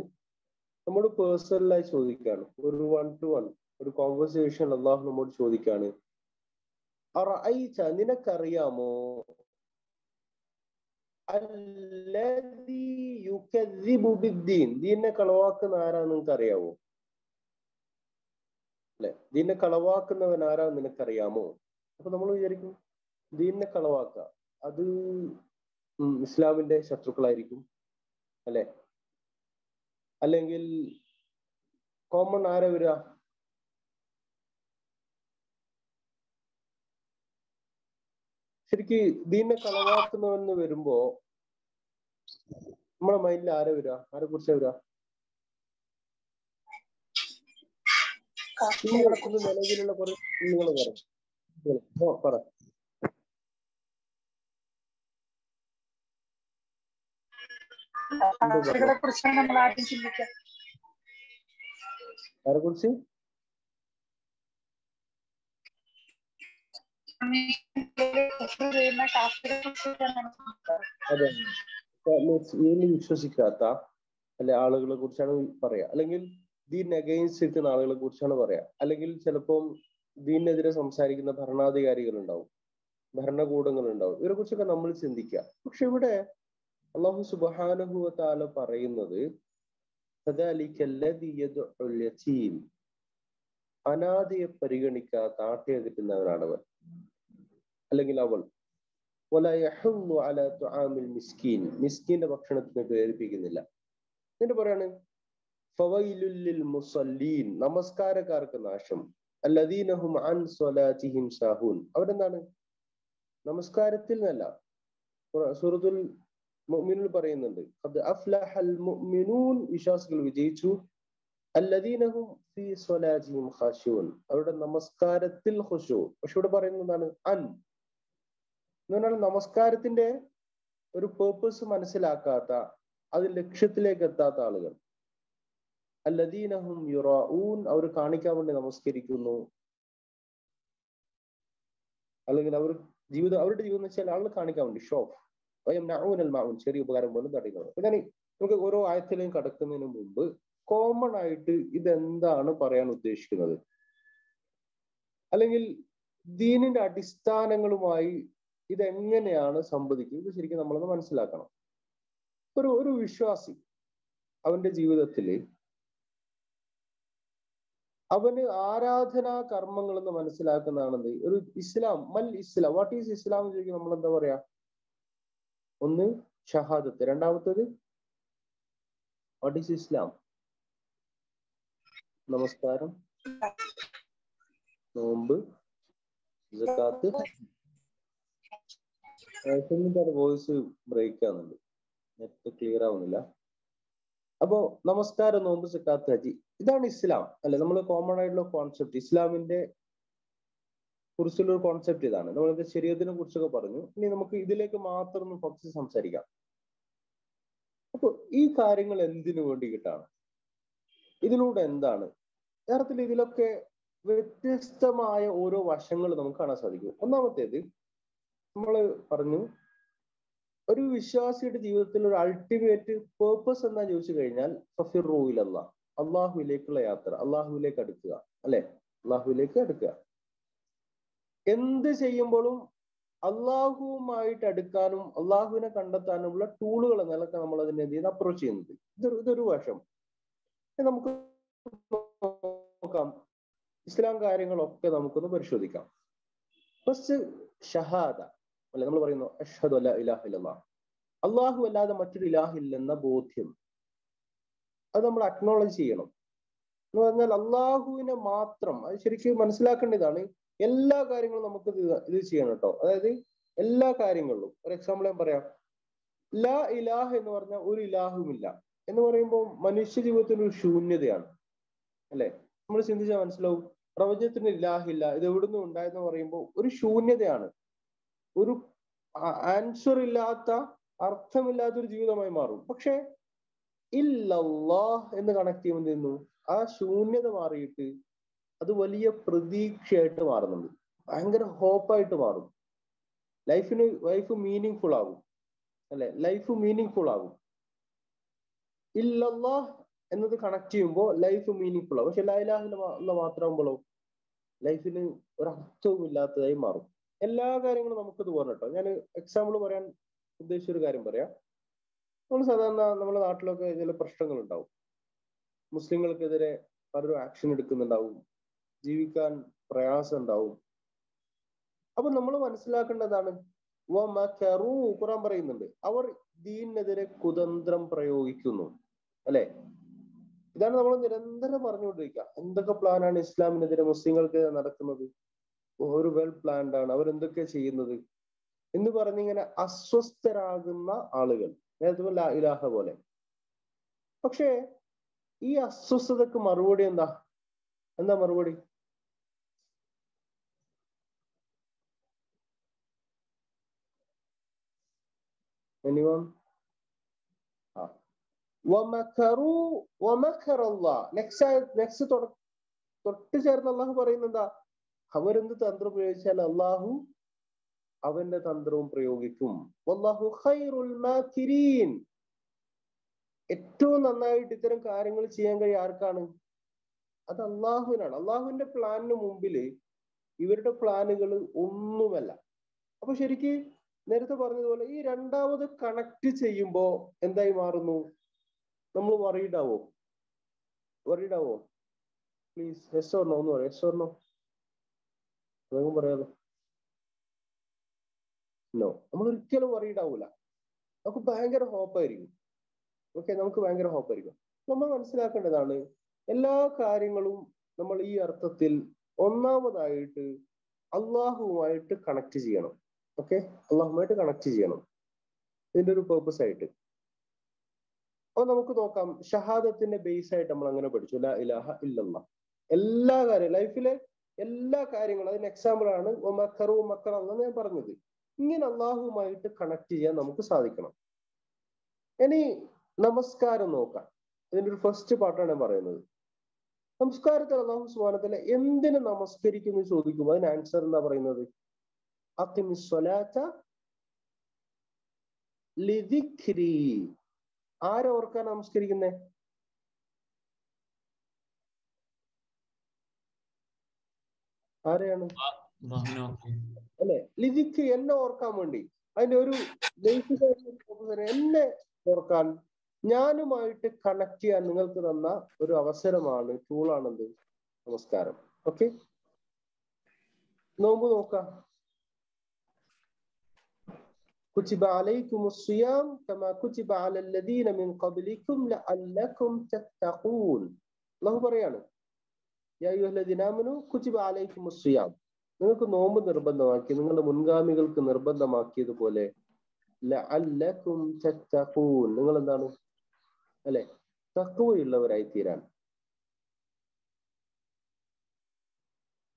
നമ്മോട് പേഴ്സണലായി ചോദിക്കുകയാണ്. ഒരു വൺ ടു വൺ ഒരു കോൺവെർസേഷൻ അള്ളാഹു നമ്മോട് ചോദിക്കുകയാണ്. നിനക്കറിയാമോ? ദീനെ കളവാക്കുന്ന ആരാന്ന് നിനക്ക് അറിയാമോ അല്ലെ? ദീനെ കളവാക്കുന്നവൻ ആരാന്ന് നിനക്കറിയാമോ? അപ്പൊ നമ്മൾ വിചാരിക്കും ദീനെ കളവാക്ക അത് ഇസ്ലാമിന്റെ ശത്രുക്കളായിരിക്കും. അല്ലെ? അല്ലെങ്കിൽ കോമൺ ആരാ വരിക? ശരിക്ക് ദീനെ കളവാക്കുന്നവെന്ന് വരുമ്പോ നമ്മളെ മൈൻഡിൽ ആരെ വരിക ആരെ കുറിച്ചാ വരിക നിലവിലുള്ള കുറെ നിങ്ങൾ പറ. പറ. ആരെ കുറിച്ച്? ചെയ്യുന്ന കാഫികളെ കുറിച്ചിട്ടാണ് നമ്മൾ ചിന്തിക്കുക. അതെ ദീനിൽ വിശ്വസിക്കാത്ത അല്ലെ ആളുകളെ കുറിച്ചാണ് പറയാ. അല്ലെങ്കിൽ ദീൻ അഗെയിൻസ്റ്റ് നിൽക്കുന്ന ആളുകളെ കുറിച്ചാണ് പറയാ. അല്ലെങ്കിൽ ചിലപ്പോൾ ദീനെതിരെ സംസാരിക്കുന്ന ഭരണകൂടങ്ങൾ ഉണ്ടാവും ഇവരെ കുറിച്ചൊക്കെ നമ്മൾ ചിന്തിക്കുക പക്ഷെ ഇവിടെ അള്ളാഹു സുബാനുഭവത്താല പറയുന്നത്. അനാഥയെ പരിഗണിക്കാത്ത ആട്ടിയെ കിട്ടുന്നവനാണവൻ അല്ലെങ്കിൽ അവൾ അല മിസ്കീൻ. മിസ്കീന്റെ ഭക്ഷണത്തിന് പ്രേരിപ്പിക്കുന്നില്ല എന്നിട്ട് പറയാണ് ഫവൈലുല്ലിൽ മുസല്ലീൻ. നമസ്കാരക്കാർക്ക് നാശം. അല്ലദീനഹും അൻ സ്വലാത്തിഹിം സാഹൂൻ. അവരെന്താണ്? നമസ്കാരത്തിൽ നിന്നല്ല. സൂറത്തുൽ മുഅ്മിനൂൻ പറയുന്നുണ്ട് ഖദ് അഫ്ലഹൽ മുഅ്മിനൂൻ. വിശ്വാസികൾ വിജയിച്ചു. അല്ലദീനഹും ഫീ സ്വലാജിയും ഖാശൂൻ അവരുടെ നമസ്കാരത്തിൽ ഖുശു. പക്ഷെ ഇവിടെ പറയുന്നത് എന്താണ്? അൻ. എന്ന് പറഞ്ഞാൽ നമസ്കാരത്തിന്റെ ഒരു പേർപ്പസ് മനസ്സിലാക്കാത്ത അത് ലക്ഷ്യത്തിലേക്ക് എത്താത്ത ആളുകൾ. അല്ലദീനഹും യുറാഊൻ. അവർ കാണിക്കാൻ വേണ്ടി നമസ്കരിക്കുന്നു. അല്ലെങ്കിൽ അവർ ജീവിതം അവരുടെ ജീവിതം എന്ന് വെച്ചാൽ ആളുകൾ കാണിക്കാൻ വേണ്ടി. ഷോഫ്. മാഊൻ. ചെറിയ ഉപകാരം പോലും തടയുന്നത് അപ്പൊ ഞാൻ നമുക്ക് ഓരോ ആയത്തിലേയും കടക്കുന്നതിന് മുമ്പ് കോമൺ ആയിട്ട് ഇതെന്താണ് പറയാൻ ഉദ്ദേശിക്കുന്നത്? അല്ലെങ്കിൽ ദീനിന്റെ അടിസ്ഥാനങ്ങളുമായി ഇതെങ്ങനെയാണ് സംവദിക്കുക ഇത് ശരിക്കും നമ്മളൊന്ന് മനസ്സിലാക്കണം. ഒരു ഒരു വിശ്വാസി അവന്റെ ജീവിതത്തിൽ അവന് ആരാധനാ കർമ്മങ്ങൾ എന്ന് മനസ്സിലാക്കുന്നതാണെന്ന് ഒരു ഇസ്ലാം മൽ ഇസ്ലാം. വാട്ട് ഈസ് ഇസ്ലാം എന്ന് ചോദിക്കും നമ്മൾ എന്താ പറയാ? ഒന്ന് ഷഹാദത്ത്. രണ്ടാമത്തത് വാട്ട് ഈസ് ഇസ്ലാം? നമസ്കാരം. നോമ്പ് സക്കാത്ത് വോയിസ് ബ്രേക്ക് ആവുന്നുണ്ട് നെറ്റ് ക്ലിയർ ആവുന്നില്ല. അപ്പോ നമസ്കാരം നോമ്പ് സിക്കാത്ത് ഹജി ഇതാണ് ഇസ്ലാം. അല്ലെ നമ്മൾ കോമൺ ആയിട്ടുള്ള കോൺസെപ്റ്റ് ഇസ്ലാമിന്റെ കുറിച്ചുള്ള ഒരു കോൺസെപ്റ്റ് ഇതാണ്. നമ്മളിത് ശരീരത്തിനെ കുറിച്ചൊക്കെ പറഞ്ഞു. ഇനി നമുക്ക് ഇതിലേക്ക് മാത്രം ഒന്ന് ഫോക്കസ് സംസാരിക്കാം. അപ്പൊ ഈ കാര്യങ്ങൾ എന്തിനു വേണ്ടിയിട്ടാണ്? ഇതിലൂടെ എന്താണ് യഥാർത്ഥത്തിൽ ഇതിലൊക്കെ വ്യത്യസ്തമായ ഓരോ വശങ്ങൾ നമുക്ക് കാണാൻ സാധിക്കും. ഒന്നാമത്തേത് നമ്മൾ പറഞ്ഞു ഒരു വിശ്വാസിയുടെ ജീവിതത്തിൽ ഒരു അൾട്ടിമേറ്റ് പേർപ്പസ് എന്താ ചോദിച്ചു കഴിഞ്ഞാൽ ഫഫിറൂയിലല്ല അള്ളാഹുവിലേക്കുള്ള യാത്ര അള്ളാഹുവിലേക്ക് അടുക്കുക അല്ലെ? അള്ളാഹുവിലേക്ക് അടുക്കുക. എന്ത് ചെയ്യുമ്പോഴും അള്ളാഹുവുമായിട്ട് അടുക്കാനും അള്ളാഹുവിനെ കണ്ടെത്താനുമുള്ള ടൂളുകൾ എന്നൊക്കെ നമ്മൾ അതിനെ ചെയ്യുന്നത് അപ്രോച്ച് ചെയ്യുന്നത്. ഇതൊരു ഇതൊരു വശം. നമുക്ക് നോക്കാം. ഇസ്ലാം കാര്യങ്ങളൊക്കെ നമുക്കൊന്ന് പരിശോധിക്കാം. ഫസ്റ്റ് ഷഹാദ അല്ലെ? നമ്മൾ പറയുന്നു അഷ്ഹദു അല്ല ഇലാഹ അള്ളാഹു അല്ലാതെ മറ്റൊരു ഇലാഹില്ലെന്ന ബോധ്യം. അത് നമ്മൾ അക്നോളജ് ചെയ്യണം. എന്ന് പറഞ്ഞാൽ അള്ളാഹുവിനെ മാത്രം അത് ശരിക്കും മനസ്സിലാക്കേണ്ടതാണ് എല്ലാ കാര്യങ്ങളും നമുക്ക് ഇത് ചെയ്യണം കേട്ടോ. അതായത് എല്ലാ കാര്യങ്ങളിലും ഒരു എക്സാമ്പിൾ ഞാൻ പറയാം. ലാ ഇലാഹ് എന്ന് പറഞ്ഞാൽ ഒരു ഇലാഹുമില്ല. എന്ന് പറയുമ്പോൾ മനുഷ്യ ജീവിതത്തിന് ഒരു ശൂന്യതയാണ്. അല്ലെ? നമ്മൾ ചിന്തിച്ചാൽ മനസ്സിലാവും. പ്രപഞ്ചത്തിന് ഇല്ലാഹില്ല ഇത് എവിടുന്ന് ഉണ്ടായെന്ന് പറയുമ്പോൾ ഒരു ശൂന്യതയാണ്. ഒരു ആൻസർ ഇല്ലാത്ത അർത്ഥമില്ലാത്ത ഒരു ജീവിതമായി മാറും. പക്ഷെ ഇല്ലല്ലാഹ് എന്ന് കണക്ട് ചെയ്യുമ്പോൾ നിന്നു ആ ശൂന്യത മാറിയിട്ട് അത് വലിയ പ്രതീക്ഷയായിട്ട് മാറുന്നുണ്ട്. ഭയങ്കര ഹോപ്പായിട്ട് മാറും. ലൈഫിന് ലൈഫ് മീനിങ് ഫുൾ ആകും. അല്ലെ? ലൈഫ് മീനിങ് ഫുൾ ആകും. ഇല്ലല്ലാഹ് എന്നത് കണക്ട് ചെയ്യുമ്പോൾ ലൈഫ് മീനിങ് ഫുൾ ആകും പക്ഷെ ലൈലാഹിന് മാത്രമാകുമ്പോഴോ ലൈഫിന് ഒരു അർത്ഥവും ഇല്ലാത്തതായി മാറും. എല്ലാ കാര്യങ്ങളും നമുക്ക് പോകണം കേട്ടോ. ഞാൻ എക്സാമ്പിൾ പറയാൻ ഉദ്ദേശിച്ച ഒരു കാര്യം പറയാം. നമ്മൾ സാധാരണ നമ്മുടെ നാട്ടിലൊക്കെ ചില പ്രശ്നങ്ങൾ ഉണ്ടാവും മുസ്ലിങ്ങൾക്കെതിരെ പലരും ആക്ഷൻ എടുക്കുന്നുണ്ടാവും. ജീവിക്കാൻ പ്രയാസം ഉണ്ടാവും അപ്പൊ നമ്മൾ മനസ്സിലാക്കേണ്ടതാണ് ഖുറാൻ പറയുന്നുണ്ട്. അവർ ദീനിനെതിരെ കുതന്ത്രം പ്രയോഗിക്കുന്നു. അല്ലെ? ഇതാണ് നമ്മൾ നിരന്തരം പറഞ്ഞുകൊണ്ടിരിക്കുക. എന്തൊക്കെ പ്ലാനാണ് ഇസ്ലാമിനെതിരെ മുസ്ലിങ്ങൾക്ക് നടക്കുന്നത്? ഒരു വെൽ പ്ലാൻഡ് ആണ്. അവർ എന്തൊക്കെ ചെയ്യുന്നത്? എന്ന് പറഞ്ഞിങ്ങനെ അസ്വസ്ഥരാകുന്ന ആളുകൾ. നേരത്തെ ലാ ഇലാഹ പോലെ. പക്ഷേ ഈ അസ്വസ്ഥതക്ക് മറുപടി എന്താ? എന്താ മറുപടി? എനിവൺ തൊട്ട് ചേർന്ന് അള്ളാഹു പറയുന്നത് എന്താ അവരെന്ത് തന്ത്രം പ്രയോഗിച്ചാൽ അള്ളാഹു അവന്റെ തന്ത്രവും പ്രയോഗിക്കും. ഏറ്റവും നന്നായിട്ട് ഇത്തരം കാര്യങ്ങൾ ചെയ്യാൻ കഴിയും ആർക്കാണ്? അത് അള്ളാഹുവിനാണ് അള്ളാഹുവിന്റെ പ്ലാനിന് മുമ്പിൽ ഇവരുടെ പ്ലാനുകൾ ഒന്നുമല്ല. അപ്പൊ ശരിക്ക് നേരത്തെ പറഞ്ഞതുപോലെ ഈ രണ്ടാമത് കണക്ട് ചെയ്യുമ്പോ എന്തായി മാറുന്നു? നമ്മൾ വറീഡ് ആവോ? വറീഡ് ആവോ? പ്ലീസ് എസ് ഓർണോ ഒന്ന് പറയാം. എസ് ഓർണോ വേഗം പറയാലോ. നോ നമ്മൾ ഒരിക്കലും വറീഡ് ആവൂല. നമുക്ക് ഭയങ്കര ഹോപ്പായിരിക്കും ഓക്കെ നമുക്ക് ഭയങ്കര ഹോപ്പായിരിക്കും നമ്മൾ മനസ്സിലാക്കേണ്ടതാണ് എല്ലാ കാര്യങ്ങളും നമ്മൾ ഈ അർത്ഥത്തിൽ ഒന്നാമതായിട്ട് അള്ളാഹുവുമായിട്ട് കണക്ട് ചെയ്യണം. ഓക്കെ അള്ളാഹുമായിട്ട് കണക്ട് ചെയ്യണം. ഇതിന്റെ ഒരു പേർപ്പസ് ആയിട്ട്. അപ്പൊ നമുക്ക് നോക്കാം. ഷഹാദത്തിന്റെ ബേസ് ആയിട്ട് നമ്മൾ അങ്ങനെ പഠിച്ചു. ലാ ഇലാഹ ഇല്ലല്ലാ. എല്ലാ കാര്യം ലൈഫിലെ എല്ലാ കാര്യങ്ങളും അതിന് എക്സാമ്പിൾ ആണ് മക്കറു മക്കറ എന്ന് ഞാൻ പറഞ്ഞത്. ഇങ്ങനെ അള്ളാഹുമായിട്ട് കണക്ട് ചെയ്യാൻ നമുക്ക് സാധിക്കണം. ഇനി നമസ്കാരം നോക്കാം. ഇതിന്റെ ഒരു ഫസ്റ്റ് പാർട്ടാണ് ഞാൻ പറയുന്നത്. നമസ്കാരത്തിൽ അള്ളാഹു സുബാനത്തിലെ എന്തിന് നമസ്കരിക്കുന്നു ചോദിക്കുമ്പോൾ അതിന് ആൻസർ എന്താ പറയുന്നത്? ആരെ ഓർക്കാൻ നമസ്കരിക്കുന്നേ? ആരെയാണ്? അല്ലെ? ലിജിക്ക് എന്നെ ഓർക്കാൻ വേണ്ടി. അതിന്റെ ഒരു ബേസിക് എന്നെ ഓർക്കാൻ ഞാനുമായിട്ട് കണക്ട് ചെയ്യാൻ നിങ്ങൾക്ക് തന്ന ഒരു അവസരമാണ് ടൂളാണെന്ത് നമസ്കാരം. ഓക്കെ നോമ്പ് നോക്കാം. كتب عليكم الصيام كما كتب على الذين من قبلكم لعلكم تتقون അള്ളാഹു പറയാണ് യാ അയ്യുഹല്ലദീന ആമനു കുതിബ അലൈക്കുമുസ് സിയാം നിങ്ങൾക്ക് നോമ്പ് നിർബന്ധമാക്കി നിങ്ങളുടെ മുൻഗാമികൾക്ക് നിർബന്ധമാക്കിയതുപോലെ ലഅല്ലക്കും തത്തഖൂൻ നിങ്ങൾ എന്താണ് അല്ലെ തക്കുവയുള്ളവരായി തീരാൻ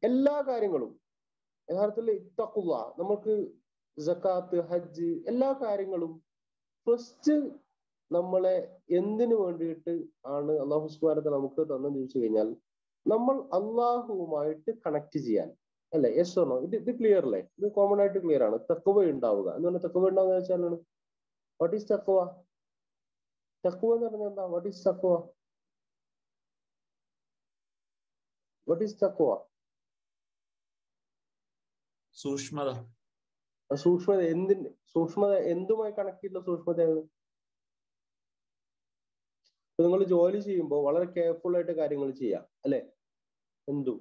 എല്ലാ കാര്യങ്ങളും യഥാർത്ഥത്തിൽ ഇത്തക്കുവ നമുക്ക് ജക്കാത്ത് ഹജ്ജ് എല്ലാ കാര്യങ്ങളും ഫസ്റ്റ് നമ്മളെ എന്തിനു വേണ്ടിയിട്ട് ആണ് അള്ളാഹു സുബാനത്തെ നമുക്ക് തന്നെന്ന് ചോദിച്ചു കഴിഞ്ഞാൽ നമ്മൾ അള്ളാഹുവുമായിട്ട് കണക്ട് ചെയ്യാൻ. അല്ലെ? യെസ് ഓർണോ ഇത് ഇത് ക്ലിയർ അല്ലേ? ഇത് കോമൺ ആയിട്ട് ക്ലിയർ ആണ്. തക്കവ ഉണ്ടാവുക. എന്ന് പറഞ്ഞാൽ തക്കവ ഉണ്ടാവുക വെച്ചാലാണ് വാട്ട് ഈസ് തഖ്‌വ തഖ്‌വ എന്ന് പറഞ്ഞാൽ എന്താ? വാട്ട് ഈസ് തഖ്‌വ വാട്ട് ഈസ് തഖ്‌വ സൂക്ഷ്മത. സൂക്ഷ്മത എന്തിന് സൂക്ഷ്മത എന്തുമായി കണക്ട് ചെയ്ത സൂക്ഷ്മതയാണ്? ഇപ്പൊ നിങ്ങൾ ജോലി ചെയ്യുമ്പോൾ വളരെ കെയർഫുൾ ആയിട്ട് കാര്യങ്ങൾ ചെയ്യാം അല്ലെ? എന്തു?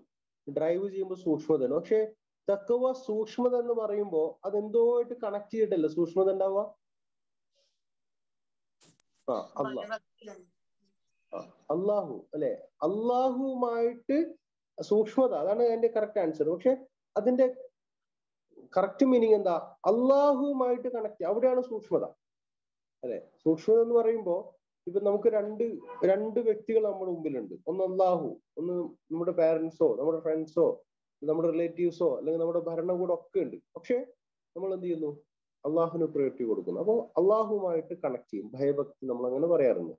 ഡ്രൈവ് ചെയ്യുമ്പോൾ സൂക്ഷ്മതയാണ് പക്ഷെ തക്കവ സൂക്ഷ്മത എന്ന് പറയുമ്പോൾ അത് എന്തോ ആയിട്ട് കണക്ട് ചെയ്തിട്ടല്ല സൂക്ഷ്മത ഉണ്ടാവുക? ആ അള്ളാഹ് അള്ളാഹു അല്ലെ? അള്ളാഹുമായിട്ട് സൂക്ഷ്മത അതാണ് അതിന്റെ കറക്റ്റ് ആൻസർ പക്ഷെ അതിന്റെ കറക്റ്റ് മീനിങ് എന്താ? അള്ളാഹുവുമായിട്ട് കണക്ട് അവിടെയാണ് സൂക്ഷ്മത. അല്ലെ സൂക്ഷ്മത എന്ന് പറയുമ്പോ ഇപ്പൊ നമുക്ക് രണ്ട് രണ്ട് വ്യക്തികൾ നമ്മുടെ മുമ്പിലുണ്ട്. ഒന്ന് അള്ളാഹു ഒന്ന് നമ്മുടെ പാരന്റ്സോ നമ്മുടെ ഫ്രണ്ട്സോ നമ്മുടെ റിലേറ്റീവ്സോ അല്ലെങ്കിൽ നമ്മുടെ ഭരണകൂടം ഒക്കെ ഉണ്ട്. പക്ഷെ നമ്മൾ എന്ത് ചെയ്യുന്നു? അള്ളാഹുവിന് പ്രയോറിറ്റി കൊടുക്കുന്നു. അപ്പോൾ അള്ളാഹുമായിട്ട് കണക്ട് ചെയ്യും. ഭയഭക്തി നമ്മൾ അങ്ങനെ പറയാറുണ്ട്.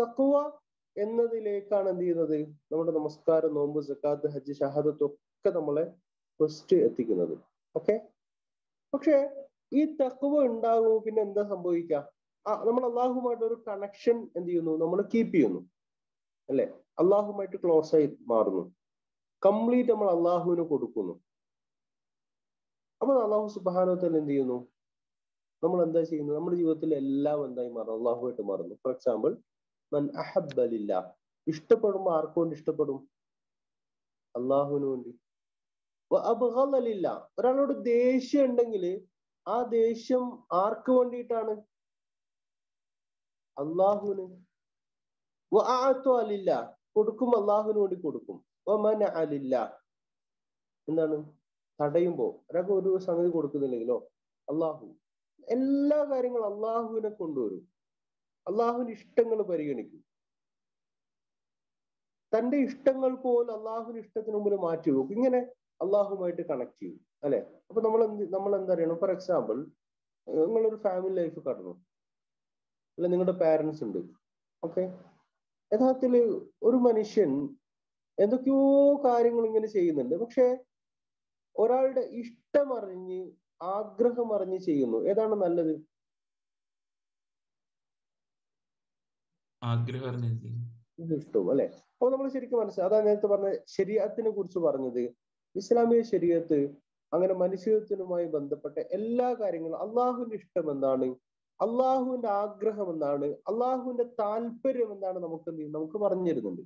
തക്കുവ എന്നതിലേക്കാണ് എന്ത് ചെയ്യുന്നത്? നമ്മുടെ നമസ്കാരം നോമ്പ് സക്കാത്ത് ഹജ്ജ് ഷഹാദത്ത് ഒക്കെ നമ്മളെ ഫസ്റ്റ് എത്തിക്കുന്നത്. ഓക്കെ പക്ഷെ ഈ തക്കവ ഉണ്ടാകുമ്പോൾ പിന്നെ എന്താ സംഭവിക്കുക? ആ നമ്മൾ അള്ളാഹുമായിട്ട് ഒരു കണക്ഷൻ എന്ത് ചെയ്യുന്നു? നമ്മൾ കീപ്പ് ചെയ്യുന്നു. അല്ലെ? അള്ളാഹുമായിട്ട് ക്ലോസ് ആയി മാറുന്നു. കംപ്ലീറ്റ് നമ്മൾ അള്ളാഹുവിന് കൊടുക്കുന്നു. അപ്പൊ അള്ളാഹു സുബാനോത്തൽ എന്ത് ചെയ്യുന്നു? നമ്മൾ എന്താ ചെയ്യുന്നത് നമ്മുടെ ജീവിതത്തിൽ എല്ലാം എന്തായി മാറും അള്ളാഹുമായിട്ട് മാറുന്നു. ഫോർ എക്സാമ്പിൾ മൻ അഹബലില്ല ഇഷ്ടപ്പെടുമ്പോ ആർക്കുകൊണ്ട് ഇഷ്ടപ്പെടും? അള്ളാഹുവിന് വേണ്ടി. അബഹലില്ല ഒരാളോട് ദേഷ്യം ഉണ്ടെങ്കിൽ ആ ദേഷ്യം ആർക്ക് വേണ്ടിയിട്ടാണ്? അള്ളാഹുവിന് അലില്ല കൊടുക്കും അള്ളാഹുവിന് വേണ്ടി കൊടുക്കും. അലില്ല എന്താണ്? തടയുമ്പോ ഒരാൾക്ക് ഒരു സംഗതി കൊടുക്കുന്നില്ലെങ്കിലോ? അള്ളാഹു എല്ലാ കാര്യങ്ങളും അള്ളാഹുവിനെ കൊണ്ടുവരും. അള്ളാഹുവിന്റെ ഇഷ്ടങ്ങൾ പരിഗണിക്കും. തന്റെ ഇഷ്ടങ്ങൾ പോലും അള്ളാഹുവിന്റെ ഇഷ്ടത്തിന് മുമ്പിൽ മാറ്റി വെക്കും. ഇങ്ങനെ അള്ളാഹുമായിട്ട് കണക്ട് ചെയ്യും അല്ലെ? അപ്പൊ നമ്മൾ എന്ത് നമ്മൾ എന്താ അറിയണം ഫോർ എക്സാമ്പിൾ നിങ്ങളൊരു ഫാമിലി ലൈഫ് കടന്നു. അല്ലെ നിങ്ങളുടെ പാരന്റ്സ് ഉണ്ട്. ഓക്കെ യഥാർത്ഥത്തിൽ ഒരു മനുഷ്യൻ എന്തൊക്കെയോ കാര്യങ്ങൾ ഇങ്ങനെ ചെയ്യുന്നുണ്ട്. പക്ഷെ ഒരാളുടെ ഇഷ്ടം അറിഞ്ഞ് ആഗ്രഹം അറിഞ്ഞ് ചെയ്യുന്നു. ഏതാണ് നല്ലത്? ആഗ്രഹം ഇഷ്ടവും അല്ലെ? അപ്പൊ നമ്മൾ ശരിക്കും മനസ്സിലായി അതാ നേരത്തെ പറഞ്ഞ ശരീരത്തിനെ കുറിച്ച് പറഞ്ഞത്. ഇസ്ലാമിക ശരീരത്ത് അങ്ങനെ മനുഷ്യത്വനുമായി ബന്ധപ്പെട്ട എല്ലാ കാര്യങ്ങളും അള്ളാഹുവിന്റെ ഇഷ്ടം എന്താണ്? അള്ളാഹുവിന്റെ ആഗ്രഹം എന്താണ്? അള്ളാഹുവിന്റെ താല്പര്യം എന്താണ് നമുക്ക് എന്ത് നമുക്ക് പറഞ്ഞു തരുന്നുണ്ട്.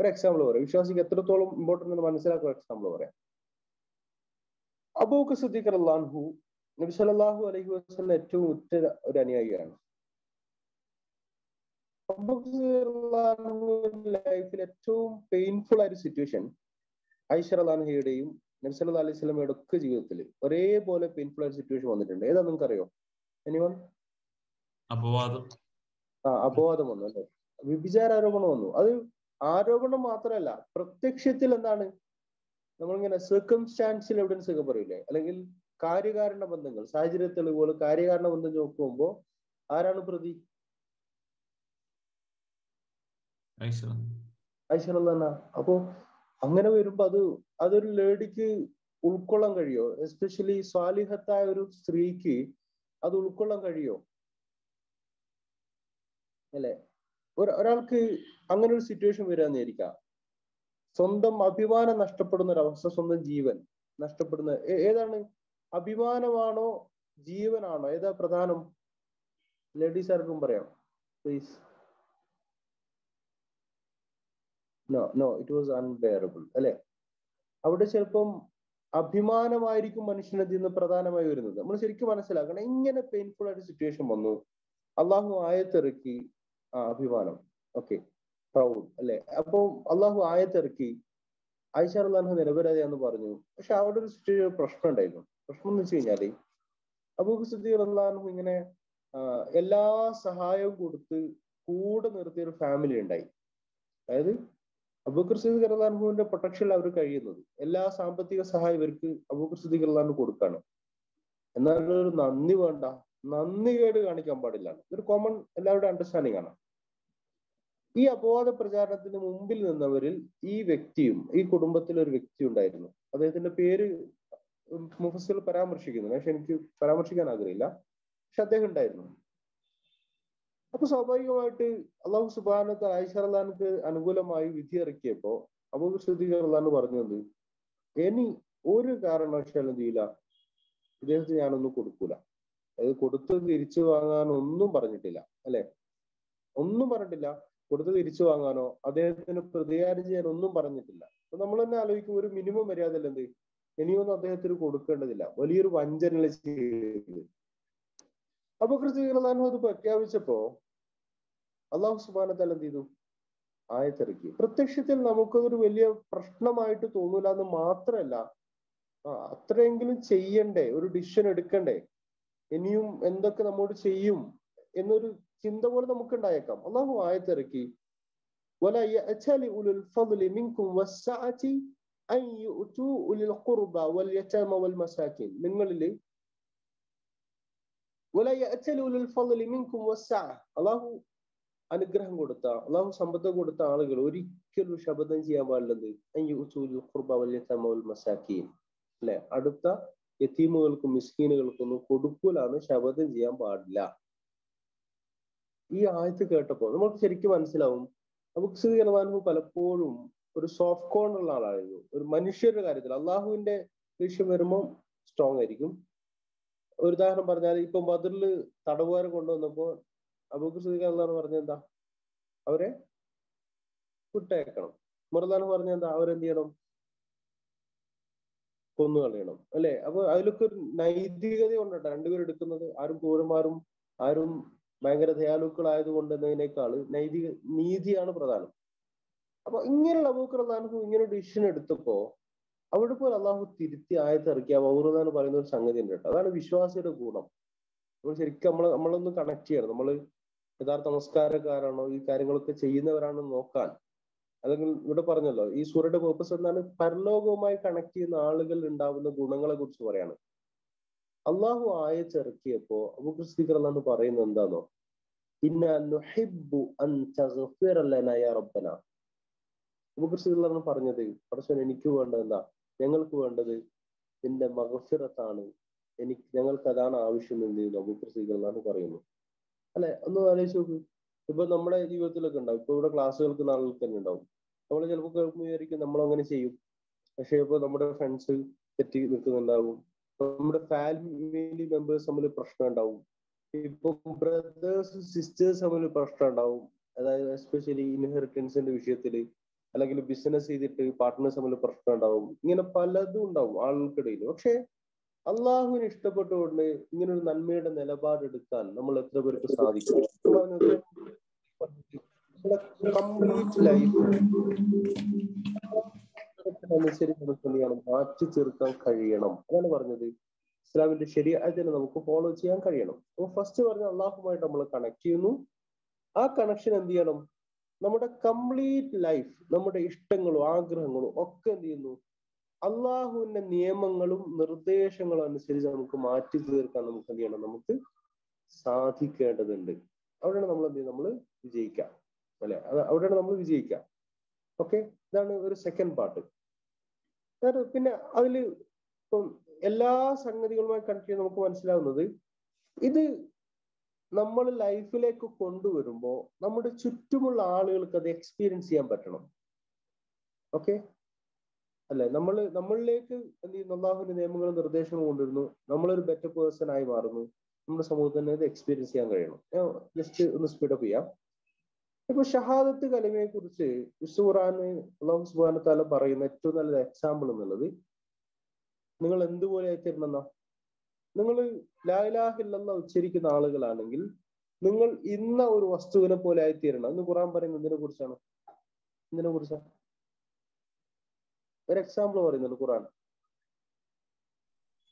ഒരു എക്സാമ്പിൾ പറയാം. വിശ്വാസിക്ക് എത്രത്തോളം ഇമ്പോർട്ടന്റ് എന്ന് മനസ്സിലാക്കുന്ന എക്സാമ്പിൾ പറയാം. അബൂക്ക് സിദ്ദീഖ് അള്ളാഹു നബി സല്ലല്ലാഹു അലൈഹി വസല്ലം ഏറ്റവും ഉറ്റ ഒരു അനുയായിയാണ്. ലൈഫിൽ ഏറ്റവും പെയിൻഫുൾ ആയ ഒരു സിറ്റുവേഷൻ ഐഷർ അലാൻഹയുടെയും നബ്സല്ലാ അലൈഹി സ്വലമയുടെ ഒക്കെ ജീവിതത്തിൽ ഒരേപോലെ പെയിൻഫുൾ സിറ്റുവേഷൻ വന്നിട്ടുണ്ട്. ഏതാ നിങ്ങൾക്ക് അറിയോ എനിവൺ അപവാദം. ആ അപവാദം വന്നു അല്ലെ? വിഭിചാര ആരോപണം വന്നു. അത് ആരോപണം മാത്രമല്ല പ്രത്യക്ഷത്തിൽ എന്താണ്? നമ്മളിങ്ങനെ സർക്കംസ്റ്റാൻഷ്യൽ എവിഡൻസ് ഒക്കെ പറയില്ലേ അല്ലെങ്കിൽ കാര്യകാരണ ബന്ധങ്ങൾ സാഹചര്യ തെളിവുകൾ കാര്യകാരണ ബന്ധം നോക്കുമ്പോ ആരാണ് പ്രതി? അപ്പോ അങ്ങനെ വരുമ്പോ അത് അതൊരു ലേഡിക്ക് ഉൾക്കൊള്ളാൻ കഴിയോ? എസ്പെഷ്യലി സ്വാലിഹത്തായ ഒരു സ്ത്രീക്ക് അത് ഉൾക്കൊള്ളാൻ കഴിയോ? അല്ലെ? ഒരാൾക്ക് അങ്ങനെ ഒരു സിറ്റുവേഷൻ വരാന്നിരിക്കാം സ്വന്തം അഭിമാനം നഷ്ടപ്പെടുന്ന ഒരു അവസ്ഥ സ്വന്തം ജീവൻ നഷ്ടപ്പെടുന്ന ഏതാണ്? അഭിമാനമാണോ ജീവനാണോ? ഏതാ പ്രധാനം? ലേഡീസ് ആർക്കും പറയാം please no no it was unbearable അല്ലെ? അവിടെ ചിലപ്പം അഭിമാനമായിരിക്കും മനുഷ്യനതിൽ നിന്ന് പ്രധാനമായി വരുന്നത്. നമ്മൾ ശരിക്കും മനസ്സിലാക്കണം ഇങ്ങനെ പെയിൻഫുൾ ആയിട്ട് സിറ്റുവേഷൻ വന്നു. അള്ളാഹു ആയത്തിറക്കി ആ അഭിമാനം. ഓക്കെ പ്രൗഡ് അല്ലെ? അപ്പൊ അള്ളാഹു ആയത്തിറക്കി. ആയിഷ അള്ളാഹു നിരപരാധിയാന്ന് പറഞ്ഞു. പക്ഷെ അവിടെ ഒരു സിറ്റുവേഷൻ പ്രശ്നം ഉണ്ടായിരുന്നു. പ്രശ്നം എന്ന് വെച്ച് കഴിഞ്ഞാൽ അബൂബ് സുദ്ദീർ അള്ളാഹു ഇങ്ങനെ എല്ലാ സഹായവും കൊടുത്ത് കൂടെ നിർത്തിയ ഒരു ഫാമിലി ഉണ്ടായി. അതായത് അബൂഖർ സിദ്ദീഖ് അള്ളാഹുവിന്റെ പ്രൊട്ടക്ഷനിൽ അവർ കഴിയുന്നത്. എല്ലാ സാമ്പത്തിക സഹായം ഇവർക്ക് അബൂഖർ സിദ്ദീഖ് കൊടുക്കാണ്. എന്നാൽ ഒരു നന്ദി വേണ്ട. നന്ദി കേട് കാണിക്കാൻ പാടില്ല. ഇതൊരു കോമൺ എല്ലാവരുടെ അണ്ടർസ്റ്റാൻഡിംഗ് ആണ്. ഈ അപവാദ പ്രചാരണത്തിന് മുമ്പിൽ നിന്നവരിൽ ഈ വ്യക്തിയും ഈ കുടുംബത്തിലെ ഒരു വ്യക്തി ഉണ്ടായിരുന്നു. അദ്ദേഹത്തിന്റെ പേര് മുഫസിൽ പരാമർശിക്കുന്നു. പക്ഷെ എനിക്ക് പരാമർശിക്കാൻ ആഗ്രഹമില്ല. പക്ഷെ അദ്ദേഹം ഉണ്ടായിരുന്നു. അപ്പൊ സ്വാഭാവികമായിട്ട് അള്ളാഹു സുബാനത്ത് ആയിഷർലാനക്ക് അനുകൂലമായി വിധി ഇറക്കിയപ്പോ അബൂബ് സിദ്ദീഖ് പറഞ്ഞത് ഇനി ഒരു കാരണവശാലും എന്ത് ചെയ്യില്ല ഇദ്ദേഹത്തിന് ഞാനൊന്നും കൊടുക്കൂല. അത് കൊടുത്ത് തിരിച്ചു വാങ്ങാൻ ഒന്നും പറഞ്ഞിട്ടില്ല. അല്ലെ? ഒന്നും പറഞ്ഞിട്ടില്ല. കൊടുത്ത് തിരിച്ചു വാങ്ങാനോ അദ്ദേഹത്തിന് പ്രതികാരം ചെയ്യാൻ ഒന്നും പറഞ്ഞിട്ടില്ല. അപ്പൊ നമ്മൾ തന്നെ ആലോചിക്കും ഒരു മിനിമം മര്യാദ എന്ത്? ഇനിയൊന്നും അദ്ദേഹത്തിന് കൊടുക്കേണ്ടതില്ല. വലിയൊരു വഞ്ചന ചെയ്ത് അബുക്രസിഹു അത് പ്രഖ്യാപിച്ചപ്പോ അള്ളാഹു സുബാനത്താൽ എന്ത് ചെയ്തു? ആയത്തിറക്കി. പ്രത്യക്ഷത്തിൽ നമുക്കതൊരു വലിയ പ്രശ്നമായിട്ട് തോന്നൂല എന്ന് മാത്രല്ല. അത്രയെങ്കിലും ചെയ്യണ്ടേ? ഒരു ഡിസിഷൻ എടുക്കണ്ടേ? ഇനിയും എന്തൊക്കെ നമ്മോട് ചെയ്യും? എന്നൊരു ചിന്ത പോലെ നമുക്ക് ഉണ്ടായേക്കാം അള്ളാഹു ആയത്തിറക്കി നിങ്ങളിൽ അള്ളാഹു അനുഗ്രഹം കൊടുത്ത അള്ളാഹു സമ്പത്ത് കൊടുത്ത ആളുകൾ ഒരിക്കലും ശബ്ദം ചെയ്യാൻ പാടില്ലത് മസാക്കീൻ. അല്ലെ? അടുത്ത യത്തീമുകൾക്കും മിസ്കീനുകൾക്കൊന്നും കൊടുക്കൂലാണ് ശബ്ദം ചെയ്യാൻ പാടില്ല. ഈ ആയത്ത് കേട്ടപ്പോൾ നമുക്ക് ശരിക്കും മനസ്സിലാവും. നമുക്ക് സ്ഥിതികരമാനു പലപ്പോഴും ഒരു സോഫ്റ്റ് ഉള്ള ആളായിരുന്നു. ഒരു മനുഷ്യരുടെ കാര്യത്തിൽ അള്ളാഹുവിന്റെ ലക്ഷ്യം വരുമ്പോൾ സ്ട്രോങ് ആയിരിക്കും. ഒരു ഉദാഹരണം പറഞ്ഞാൽ ഇപ്പൊ ബദറിൽ തടവുകാരെ കൊണ്ടുവന്നപ്പോ അബൂബക്കർ സിദ്ദീഖ് അള്ളാഹ് പറഞ്ഞ എന്താ അവരെ വിട്ടയക്കണം. മുറദാനം എന്താ അവരെന്ത് ചെയ്യണം കൊന്നു കളയണം അല്ലെ? അപ്പൊ അതിലൊക്കെ ഒരു നൈതികത കൊണ്ടാണ് രണ്ടുപേരും എടുക്കുന്നത് ആരും ക്രൂരന്മാരും ആരും ഭയങ്കര ദയാലുക്കളായതുകൊണ്ട് എന്നതിനേക്കാൾ നൈതിക നീതിയാണ് പ്രധാനം. അപ്പൊ ഇങ്ങനെയുള്ള അബൂക്കർ ഇങ്ങനെ ഡിസിഷൻ എടുത്തപ്പോ അവിടെ പോലെ അള്ളാഹു തിരുത്തി ആയത്തിറക്കിയ വൗറെന്നാണ് പറയുന്ന ഒരു സംഗതി ഉണ്ട് കേട്ടോ. അതാണ് വിശ്വാസിയുടെ ഗുണം. നമ്മൾ ശരിക്കും നമ്മൾ നമ്മളൊന്ന് കണക്ട് ചെയ്യണം നമ്മൾ യഥാർത്ഥ നമസ്കാരക്കാരാണോ ഈ കാര്യങ്ങളൊക്കെ ചെയ്യുന്നവരാണോ നോക്കാൻ. അല്ലെങ്കിൽ ഇവിടെ പറഞ്ഞല്ലോ ഈ സൂര്യയുടെ പേർപ്പസ് എന്താണ്? പരലോകവുമായി കണക്ട് ചെയ്യുന്ന ആളുകൾ ഉണ്ടാവുന്ന ഗുണങ്ങളെ കുറിച്ച് പറയാണ്. അള്ളാഹു ആയച്ചിറക്കിയപ്പോ അബുക്രിസ്തിക്കർ എന്നാണ് പറയുന്നത് എന്താണോ ഇന്ന പറഞ്ഞത് പടച്ചോൻ എനിക്ക് വേണ്ടത് എന്താ? ഞങ്ങൾക്ക് വേണ്ടത് നിന്റെ മഹഫിറത്താണ്. എനിക്ക് ഞങ്ങൾക്ക് അതാണ് ആവശ്യം എന്ന് അബൂബക്കർ സിദ്ദീഖ് പറയുന്നു. അല്ലെ? ഒന്ന് ആലോചിച്ച് നോക്ക്. ഇപ്പൊ നമ്മുടെ ജീവിതത്തിലൊക്കെ ഉണ്ടാവും. ഇപ്പൊ ഇവിടെ ക്ലാസ് കേൾക്കുന്ന ആളുകൾക്ക് തന്നെ ഉണ്ടാവും. നമ്മൾ ചിലപ്പോൾ കേൾക്കുമ്പോൾ വിചാരിക്കും നമ്മൾ അങ്ങനെ ചെയ്യും. പക്ഷെ ഇപ്പൊ നമ്മുടെ ഫ്രണ്ട്സ് തെറ്റി നിൽക്കുന്നുണ്ടാവും. നമ്മുടെ ഫാമിലി മെമ്പേഴ്സ് തമ്മിൽ പ്രശ്നം ഉണ്ടാവും. ഇപ്പൊ ബ്രദേഴ്സ് സിസ്റ്റേഴ്സ് തമ്മിൽ പ്രശ്നം ഉണ്ടാവും. അതായത് എസ്പെഷ്യലി ഇൻഹെറിറ്റൻസിന്റെ വിഷയത്തിൽ അല്ലെങ്കിൽ ബിസിനസ് ചെയ്തിട്ട് പാർട്ട്നേഴ്സ് തമ്മിൽ പ്രശ്നം ഉണ്ടാവും. ഇങ്ങനെ പലതും ഉണ്ടാവും ആളുകൾക്കിടയിൽ. പക്ഷെ അള്ളാഹുവിനെ ഇഷ്ടപ്പെട്ടുകൊണ്ട് ഇങ്ങനെ ഒരു നന്മയുടെ നിലപാടെടുക്കാൻ നമ്മൾ എത്ര പേർക്ക് സാധിക്കും? ലൈഫ് മാറ്റി തീർക്കാൻ കഴിയണം. അതാണ് പറഞ്ഞത്. ഇസ്ലാമിന്റെ ശരിയായതിനെ നമുക്ക് ഫോളോ ചെയ്യാൻ കഴിയണം. അപ്പൊ ഫസ്റ്റ് പറഞ്ഞ അള്ളാഹുമായിട്ട് നമ്മൾ കണക്ട് ചെയ്യുന്നു. ആ കണക്ഷൻ എന്ത് ചെയ്യണം? നമ്മുടെ കംപ്ലീറ്റ് ലൈഫ് നമ്മുടെ ഇഷ്ടങ്ങളും ആഗ്രഹങ്ങളും ഒക്കെ എന്ത് ചെയ്യുന്നു? അള്ളാഹുവിന്റെ നിയമങ്ങളും നിർദ്ദേശങ്ങളും അനുസരിച്ച് നമുക്ക് മാറ്റി തീർക്കാൻ നമുക്ക് എന്ത് ചെയ്യണം? നമുക്ക് സാധിക്കേണ്ടതുണ്ട്. അവിടെയാണ് നമ്മൾ എന്ത് ചെയ്യുന്നത് നമ്മൾ വിജയിക്കാം അല്ലെ? അവിടെയാണ് നമ്മൾ വിജയിക്കാം ഓക്കെ ഇതാണ് ഒരു സെക്കൻഡ് പാർട്ട് പിന്നെ അതിൽ ഇപ്പം എല്ലാ സംഗതികളുമായി കണക്ട് ചെയ്ത് നമുക്ക് മനസ്സിലാവുന്നത് ഇത് നമ്മൾ ലൈഫിലേക്ക് കൊണ്ടുവരുമ്പോൾ നമ്മുടെ ചുറ്റുമുള്ള ആളുകൾക്ക് അത് എക്സ്പീരിയൻസ് ചെയ്യാൻ പറ്റണം. ഓക്കെ അല്ലെ? നമ്മൾ നമ്മളിലേക്ക് എന്ത് ചെയ്യുന്നു? അള്ളാഹുവിന്റെ നിയമങ്ങളും നിർദ്ദേശങ്ങളും കൊണ്ടുവരുന്നു. നമ്മളൊരു ബെറ്റർ പേഴ്സൺ ആയി മാറുന്നു. നമ്മുടെ സമൂഹത്തിന് ഇത് എക്സ്പീരിയൻസ് ചെയ്യാൻ കഴിയണം. ഞാൻ ജസ്റ്റ് ഒന്ന് സ്പീഡപ്പ് ചെയ്യാം. ഇപ്പൊ ഷഹാദത്ത് കലിമയെ കുറിച്ച് വിശുഖുറാന് അള്ളാഹു സുബാന താല പറയുന്ന ഏറ്റവും നല്ല എക്സാമ്പിൾ എന്നുള്ളത് നിങ്ങൾ എന്തുപോലെ ആയിത്തീരണമെന്നാ നിങ്ങൾ ലായിലാഹില്ലെന്ന ഉച്ചരിക്കുന്ന ആളുകളാണെങ്കിൽ നിങ്ങൾ ഇന്ന ഒരു വസ്തുവിനെ പോലെ ആയിത്തീരണം. എന്ന് ഖുറാൻ പറയുന്നത് എന്തിനെ കുറിച്ചാണ്? എന്തിനെ കുറിച്ചാണ് ഒരു എക്സാമ്പിൾ പറയുന്നുണ്ട് ഖുറാൻ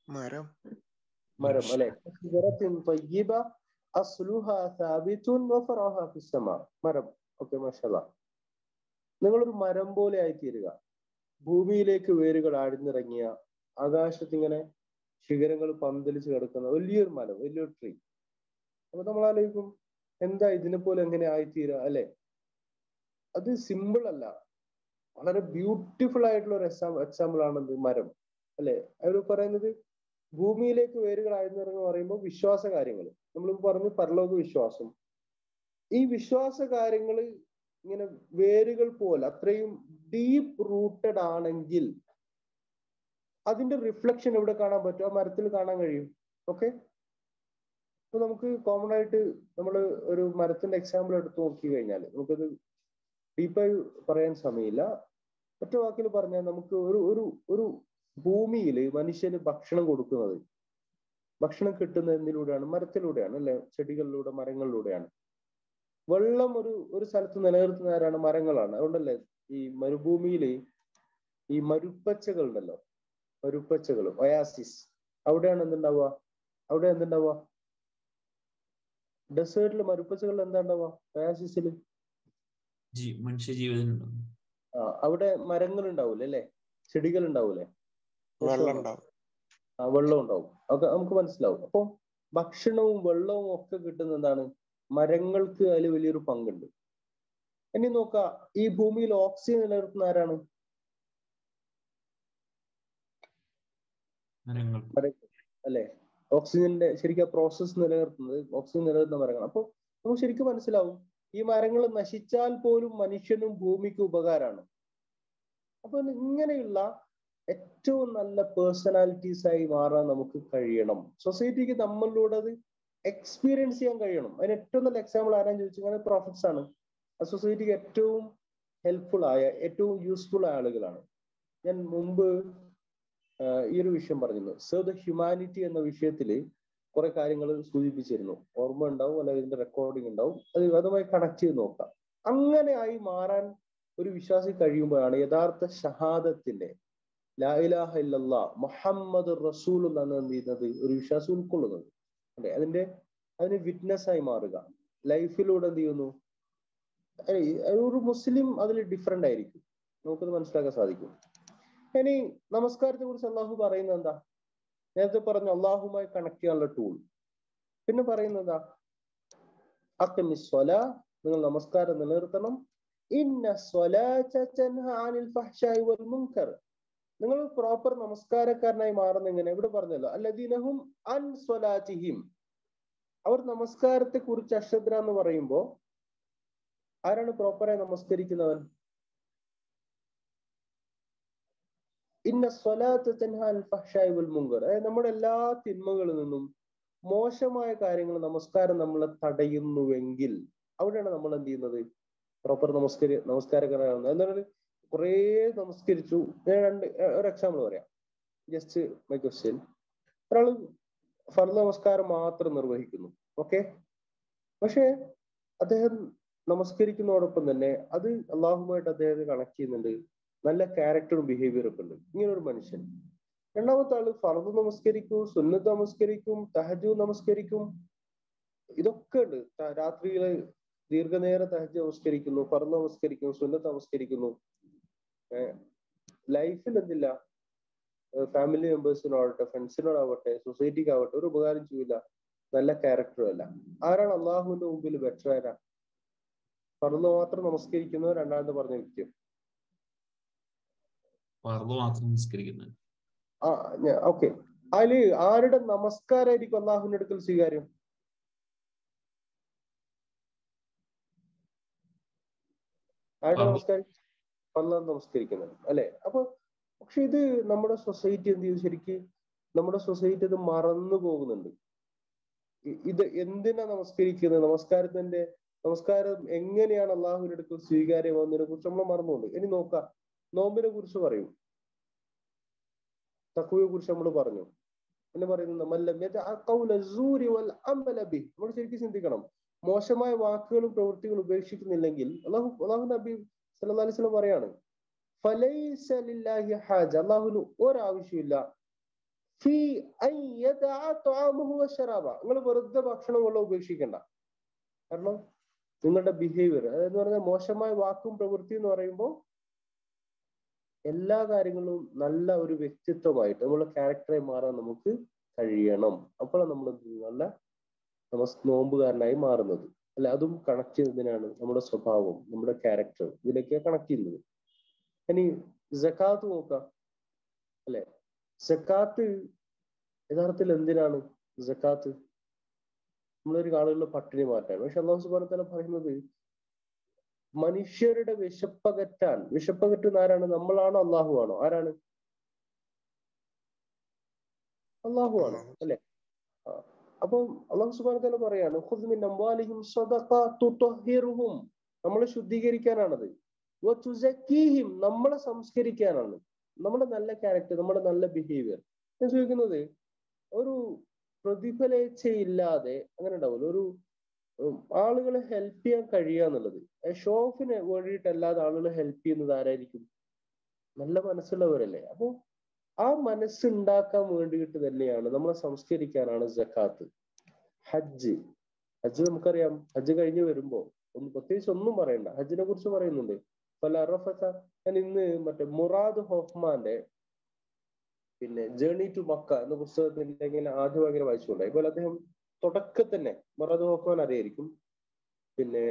മരം. മരം അല്ലെ? മരം. ഓക്കെ മഷാല നിങ്ങളൊരു മരം പോലെ ആയിത്തീരുക. ഭൂമിയിലേക്ക് വേരുകൾ ആഴ്ന്നിറങ്ങിയ ആകാശത്തിങ്ങനെ ശിഖരങ്ങൾ പന്തലിച്ച് കിടക്കുന്ന വലിയൊരു മരം വലിയൊരു ട്രീ അപ്പൊ നമ്മൾ ആലോചിക്കും എന്താ ഇതിനെ പോലെ എങ്ങനെ ആയിത്തീരാ അല്ലെ? അത് സിമ്പിൾ അല്ല. വളരെ ബ്യൂട്ടിഫുൾ ആയിട്ടുള്ള ഒരു എക്സാം എക്സാമ്പിൾ ആണ് എന്ത് മരം അല്ലെ? അവർ പറയുന്നത് ഭൂമിയിലേക്ക് വേരുകൾ ആഴ്ന്നിറങ്ങുക പറയുമ്പോൾ വിശ്വാസ കാര്യങ്ങൾ നമ്മൾ പറഞ്ഞു പരലോക വിശ്വാസം. ഈ വിശ്വാസ കാര്യങ്ങൾ ഇങ്ങനെ വേരുകൾ പോലെ അത്രയും ഡീപ്പ് റൂട്ടഡ് ആണെങ്കിൽ അതിന്റെ റിഫ്ലക്ഷൻ എവിടെ കാണാൻ പറ്റും? ആ മരത്തിൽ കാണാൻ കഴിയും. ഓക്കെ അപ്പൊ നമുക്ക് കോമൺ ആയിട്ട് നമ്മൾ ഒരു മരത്തിന്റെ എക്സാമ്പിൾ എടുത്ത് നോക്കി കഴിഞ്ഞാൽ നമുക്കത് ഡീപ്പായി പറയാൻ സമയമില്ല. ഒറ്റ വാക്കിൽ പറഞ്ഞാൽ നമുക്ക് ഒരു ഒരു ഒരു ഭൂമിയിൽ മനുഷ്യന് ഭക്ഷണം കൊടുക്കുന്നത് ഭക്ഷണം കിട്ടുന്നത് മരത്തിലൂടെയാണ് അല്ലെ? ചെടികളിലൂടെ മരങ്ങളിലൂടെയാണ്. വെള്ളം ഒരു ഒരു സ്ഥലത്ത് നിലനിർത്തുന്നവരാണ് മരങ്ങളാണ്. അതുകൊണ്ടല്ലേ ഈ മരുഭൂമിയിൽ ഈ മരുപ്പച്ചകൾ ഉണ്ടല്ലോ? മരുപ്പച്ചകൾ ഒയാസിസ് അവിടെയാണ് എന്തുണ്ടാവുക? അവിടെ എന്തുണ്ടാവുക? ഡെസേർട്ടിൽ മരുപ്പച്ചകളിൽ എന്താ ഉണ്ടാവുക? ഒയാസിസിൽ ജീ- മനുഷ്യ ജീവിതം ആ അവിടെ മരങ്ങൾ ഉണ്ടാവൂലേ അല്ലെ? ചെടികൾ ഉണ്ടാവൂലേ വെള്ളം ഉണ്ടാവും ആ വെള്ളം ഉണ്ടാവും ഒക്കെ നമുക്ക് മനസ്സിലാവും. അപ്പൊ ഭക്ഷണവും വെള്ളവും ഒക്കെ കിട്ടുന്ന എന്താണ്? മരങ്ങൾക്ക് അതിൽ വലിയൊരു പങ്കുണ്ട്. ഇനി നോക്ക ഈ ഭൂമിയിൽ ഓക്സിജൻ നിലനിർത്തുന്ന ആരാണ് മരങ്ങൾ മരങ്ങൾ അല്ലെ? ഓക്സിജന്റെ ശരിക്കും പ്രോസസ് നിലനിർത്തുന്നത് ഓക്സിജൻ നിലനിർത്തുന്ന മരങ്ങൾ അപ്പൊ നമുക്ക് ശരിക്കും മനസ്സിലാവും ഈ മരങ്ങൾ നശിച്ചാൽ പോലും മനുഷ്യനും ഭൂമിക്കും ഉപകാരമാണ്. അപ്പൊ ഇങ്ങനെയുള്ള ഏറ്റവും നല്ല പേഴ്സണാലിറ്റീസ് ആയി മാറാൻ നമുക്ക് കഴിയണം. സൊസൈറ്റിക്ക് നമ്മളിലൂടെ അത് എക്സ്പീരിയൻസ് ചെയ്യാൻ കഴിയണം. അതിന് ഏറ്റവും നല്ല എക്സാമ്പിൾ ആരാന്ന് ചോദിച്ചാൽ പ്രോഫിറ്റ്സ് ആണ്. ആ സൊസൈറ്റിക്ക് ഏറ്റവും ഹെൽപ്ഫുൾ ആയ ഏറ്റവും യൂസ്ഫുൾ ആയ ആളുകളാണ്. ഞാൻ മുമ്പ് ഈ ഒരു വിഷയം പറഞ്ഞിരുന്നു. സേവ് ദ ഹ്യൂമാനിറ്റി എന്ന വിഷയത്തിൽ കുറെ കാര്യങ്ങൾ സൂചിപ്പിച്ചിരുന്നു. ഓർമ്മ ഉണ്ടാവും അല്ലെങ്കിൽ ഇതിന്റെ റെക്കോർഡിംഗ് ഉണ്ടാവും. അത് അതുമായി കണക്ട് ചെയ്ത് നോക്കാം. അങ്ങനെ ആയി മാറാൻ ഒരു വിശ്വാസി കഴിയുമ്പോഴാണ് യഥാർത്ഥ ഷഹാദത്തിന്റെ ലാ ഇലാഹ ഇല്ലല്ലാ മുഹമ്മദ് റസൂൽ എന്നാണ് എന്ത് ചെയ്യുന്നത് ഒരു വിശ്വാസം ഉൾക്കൊള്ളുന്നത്. അല്ലെ? അതിന്റെ അതിന് വിറ്റ്നസ് ആയി മാറുക. ലൈഫിലൂടെ എന്ത് ചെയ്യുന്നു? ഒരു മുസ്ലിം അതിൽ ഡിഫറെന്റ് ആയിരിക്കും. നമുക്കത് മനസ്സിലാക്കാൻ സാധിക്കും. ഇനി നമസ്കാരത്തെ കുറിച്ച് അള്ളാഹു പറയുന്നത് എന്താ? നേരത്തെ പറഞ്ഞു അള്ളാഹുമായി കണക്ട് ചെയ്യാനുള്ള ടൂൾ പിന്നെ പറയുന്നത് എന്താ? നിങ്ങൾ നമസ്കാരം നിലനിർത്തണം. ഇന്ന മുൻകർ. നിങ്ങൾ പ്രോപ്പർ നമസ്കാരക്കാരനായി മാറുന്ന ഇങ്ങനെ ഇവിടെ പറഞ്ഞല്ലോ അല്ലദീനഹും അൻ അവർ നമസ്കാരത്തെ കുറിച്ച് അശ്രദ്ധ എന്ന് പറയുമ്പോ ആരാണ് പ്രോപ്പറായി നമസ്കരിക്കുന്നവൻ? ഇന്ന മുങ്കർ നമ്മുടെ എല്ലാ തിന്മകളിൽ നിന്നും മോശമായ കാര്യങ്ങൾ നമസ്കാരം നമ്മളെ തടയുന്നുവെങ്കിൽ അവിടെയാണ് നമ്മൾ എന്ത് ചെയ്യുന്നത്? പ്രോപ്പർ നമസ്കരി നമസ്കാരക്കാരാകുന്നത് എന്താണ് കുറേ നമസ്കരിച്ചു. ഞാൻ രണ്ട് ഒരു എക്സാമ്പിൾ പറയാം. ജസ്റ്റ് മൈ ക്വസ്റ്റ്യൻ ഒരാൾ ഫർദ് നമസ്കാരം മാത്രം നിർവഹിക്കുന്നു. ഓക്കെ പക്ഷേ അദ്ദേഹം നമസ്കരിക്കുന്നതോടൊപ്പം തന്നെ അത് അള്ളാഹുമായിട്ട് അദ്ദേഹത്തെ കണക്ട് ചെയ്യുന്നുണ്ട്. നല്ല ക്യാരക്ടറും ബിഹേവിയറും ഒക്കെ ഉണ്ട്. ഇങ്ങനെ ഒരു മനുഷ്യൻ. രണ്ടാമത്തെ ആൾ ഫറുദ് നമസ്കരിക്കും സുന്നത്ത് നമസ്കരിക്കും തഹജു നമസ്കരിക്കും. ഇതൊക്കെ ഉണ്ട്. രാത്രിയിൽ ദീർഘനേരം തഹജ് നമസ്കരിക്കുന്നു ഫറുദ് നമസ്കരിക്കുന്നു സുന്നത്ത് നമസ്കരിക്കുന്നു. ലൈഫിൽ എന്തില്ല. ഫാമിലി മെമ്പേഴ്സിനോടട്ടെ ഫ്രണ്ട്സിനോടാവട്ടെ സൊസൈറ്റിക്കാവട്ടെ ഒരു ഉപകാരം ചെയ്യില്ല നല്ല ക്യാരക്ടറും അല്ല. ആരാണ് അള്ളാഹുവിന്റെ മുമ്പിൽ ബെറ്റർ ആരാ? ഫർദ് മാത്രം നമസ്കരിക്കുന്നത് രണ്ടാമത് പറഞ്ഞ വ്യക്തി ഫർദ് മാത്രം നിസ്കരിക്കുന്നത് ഓക്കെ. അതിൽ ആരുടെ നമസ്കാരമായിരിക്കും അള്ളാഹുവിന്റെ അടുക്കൽ സ്വീകാര്യം? ആരുടെ നമസ്കാരം? അള്ളാഹ് നമസ്കരിക്കുന്നത് അല്ലെ? അപ്പൊ പക്ഷെ ഇത് നമ്മുടെ സൊസൈറ്റി എന്ത് ചെയ്യും ശരിക്ക്? നമ്മുടെ സൊസൈറ്റി അത് മറന്നു പോകുന്നുണ്ട്. ഇത് എന്തിനാ നമസ്കരിക്കുന്നത്? നമസ്കാരത്തിന്റെ നമസ്കാരം എങ്ങനെയാണ് അള്ളാഹുവിന്റെ അടുക്കൽ സ്വീകാര്യമാകുന്നതിനെ കുറിച്ച് നമ്മൾ മറന്നുകൊണ്ട് ഇനി നോക്കാം. നോമ്പിനെ കുറിച്ച് പറയും. തക്കുവയെ കുറിച്ച് നമ്മൾ പറഞ്ഞു. പിന്നെ പറയുന്നത് നമ്മൾ ശരിക്കും ചിന്തിക്കണം. മോശമായ വാക്കുകളും പ്രവൃത്തികളും ഉപേക്ഷിക്കുന്നില്ലെങ്കിൽ അള്ളാഹു അള്ളാഹു നബി സല്ലല്ലാഹു അലൈഹി വസല്ലം പറയാണ് ഹാജ. അള്ളാഹുവിന് ഒരാവശ്യമില്ല നിങ്ങൾ വെറുതെ ഭക്ഷണം കൊള്ള ഉപേക്ഷിക്കണ്ട. കാരണം നിങ്ങളുടെ ബിഹേവിയർ അതായത് പറഞ്ഞാൽ മോശമായ വാക്കും പ്രവൃത്തി എന്ന് പറയുമ്പോൾ എല്ലാ കാര്യങ്ങളും നല്ല ഒരു വ്യക്തിത്വമായിട്ട് നമ്മുടെ ക്യാരക്ടറായി മാറാൻ നമുക്ക് കഴിയണം. അപ്പോഴാണ് നമ്മൾ നല്ല നമ്മൾ നോമ്പുകാരനായി മാറുന്നത്. അല്ലെ അതും കണക്ട് ചെയ്യുന്നതിനാണ് നമ്മുടെ സ്വഭാവം നമ്മുടെ ക്യാരക്ടർ ഇതിലൊക്കെ കണക്ട് ചെയ്യുന്നത്. ഇനി ജക്കാത്ത് നോക്കാം. അല്ലെ? ജക്കാത്ത് യഥാർത്ഥത്തിൽ എന്തിനാണ് ജക്കാത്ത് നമ്മളൊരു ആളുകളുടെ പട്ടിണി മാറ്റാൻ. പക്ഷെ അള്ളാഹു സുബാന തല പറയുന്നത് മനുഷ്യരുടെ വിശപ്പകറ്റാൻ. വിശപ്പകറ്റുന്ന ആരാണ്? നമ്മളാണോ അള്ളാഹു ആണോ ആരാണ്? അള്ളാഹു ആണ് അല്ലെ അപ്പം അള്ളാഹു സുബാന തല പറയാണ് നമ്മളെ ശുദ്ധീകരിക്കാനാണത്. നമ്മളെ സംസ്കരിക്കാനാണ്. നമ്മുടെ നല്ല ക്യാരക്ടർ നമ്മുടെ നല്ല ബിഹേവിയർ ഞാൻ ചോദിക്കുന്നത് ഒരു പ്രതിഫലേച്ഛയില്ലാതെ അങ്ങനെ ഉണ്ടാവില്ല ഒരു ആളുകളെ ഹെൽപ്പ് ചെയ്യാൻ കഴിയുക എന്നുള്ളത്. ഷോ ഓഫിന് വേണ്ടിയിട്ടല്ലാതെ ആളുകളെ ഹെൽപ്പ് ചെയ്യുന്നത് ആരായിരിക്കും? നല്ല മനസ്സുള്ളവരല്ലേ? അപ്പോൾ ആ മനസ്സുണ്ടാക്കാൻ വേണ്ടിയിട്ട് തന്നെയാണ് നമ്മളെ സംസ്കരിക്കാനാണ് ജക്കാത്ത് ഹജ്ജ്. ഹജ്ജ് നമുക്കറിയാം. ഹജ്ജ് കഴിഞ്ഞു വരുമ്പോൾ ഒന്ന് പ്രത്യേകിച്ച് ഒന്നും പറയണ്ട. ഹജ്ജിനെ കുറിച്ച് പറയുന്നുണ്ട്. പല അറഫത്ത ഞാൻ ഇന്ന് മറ്റേ മുറാദ് ഹോഫ്മാന്റെ പിന്നെ ജേണി ടു മക്ക എന്ന പുസ്തകത്തിന്റെ ആദ്യ ഭയങ്കര വായിച്ചുകൊണ്ടായി അതുപോലെ അദ്ദേഹം തുടക്കത്തിൽ തന്നെ മുറാദ് അറിയായിരിക്കും. പിന്നെ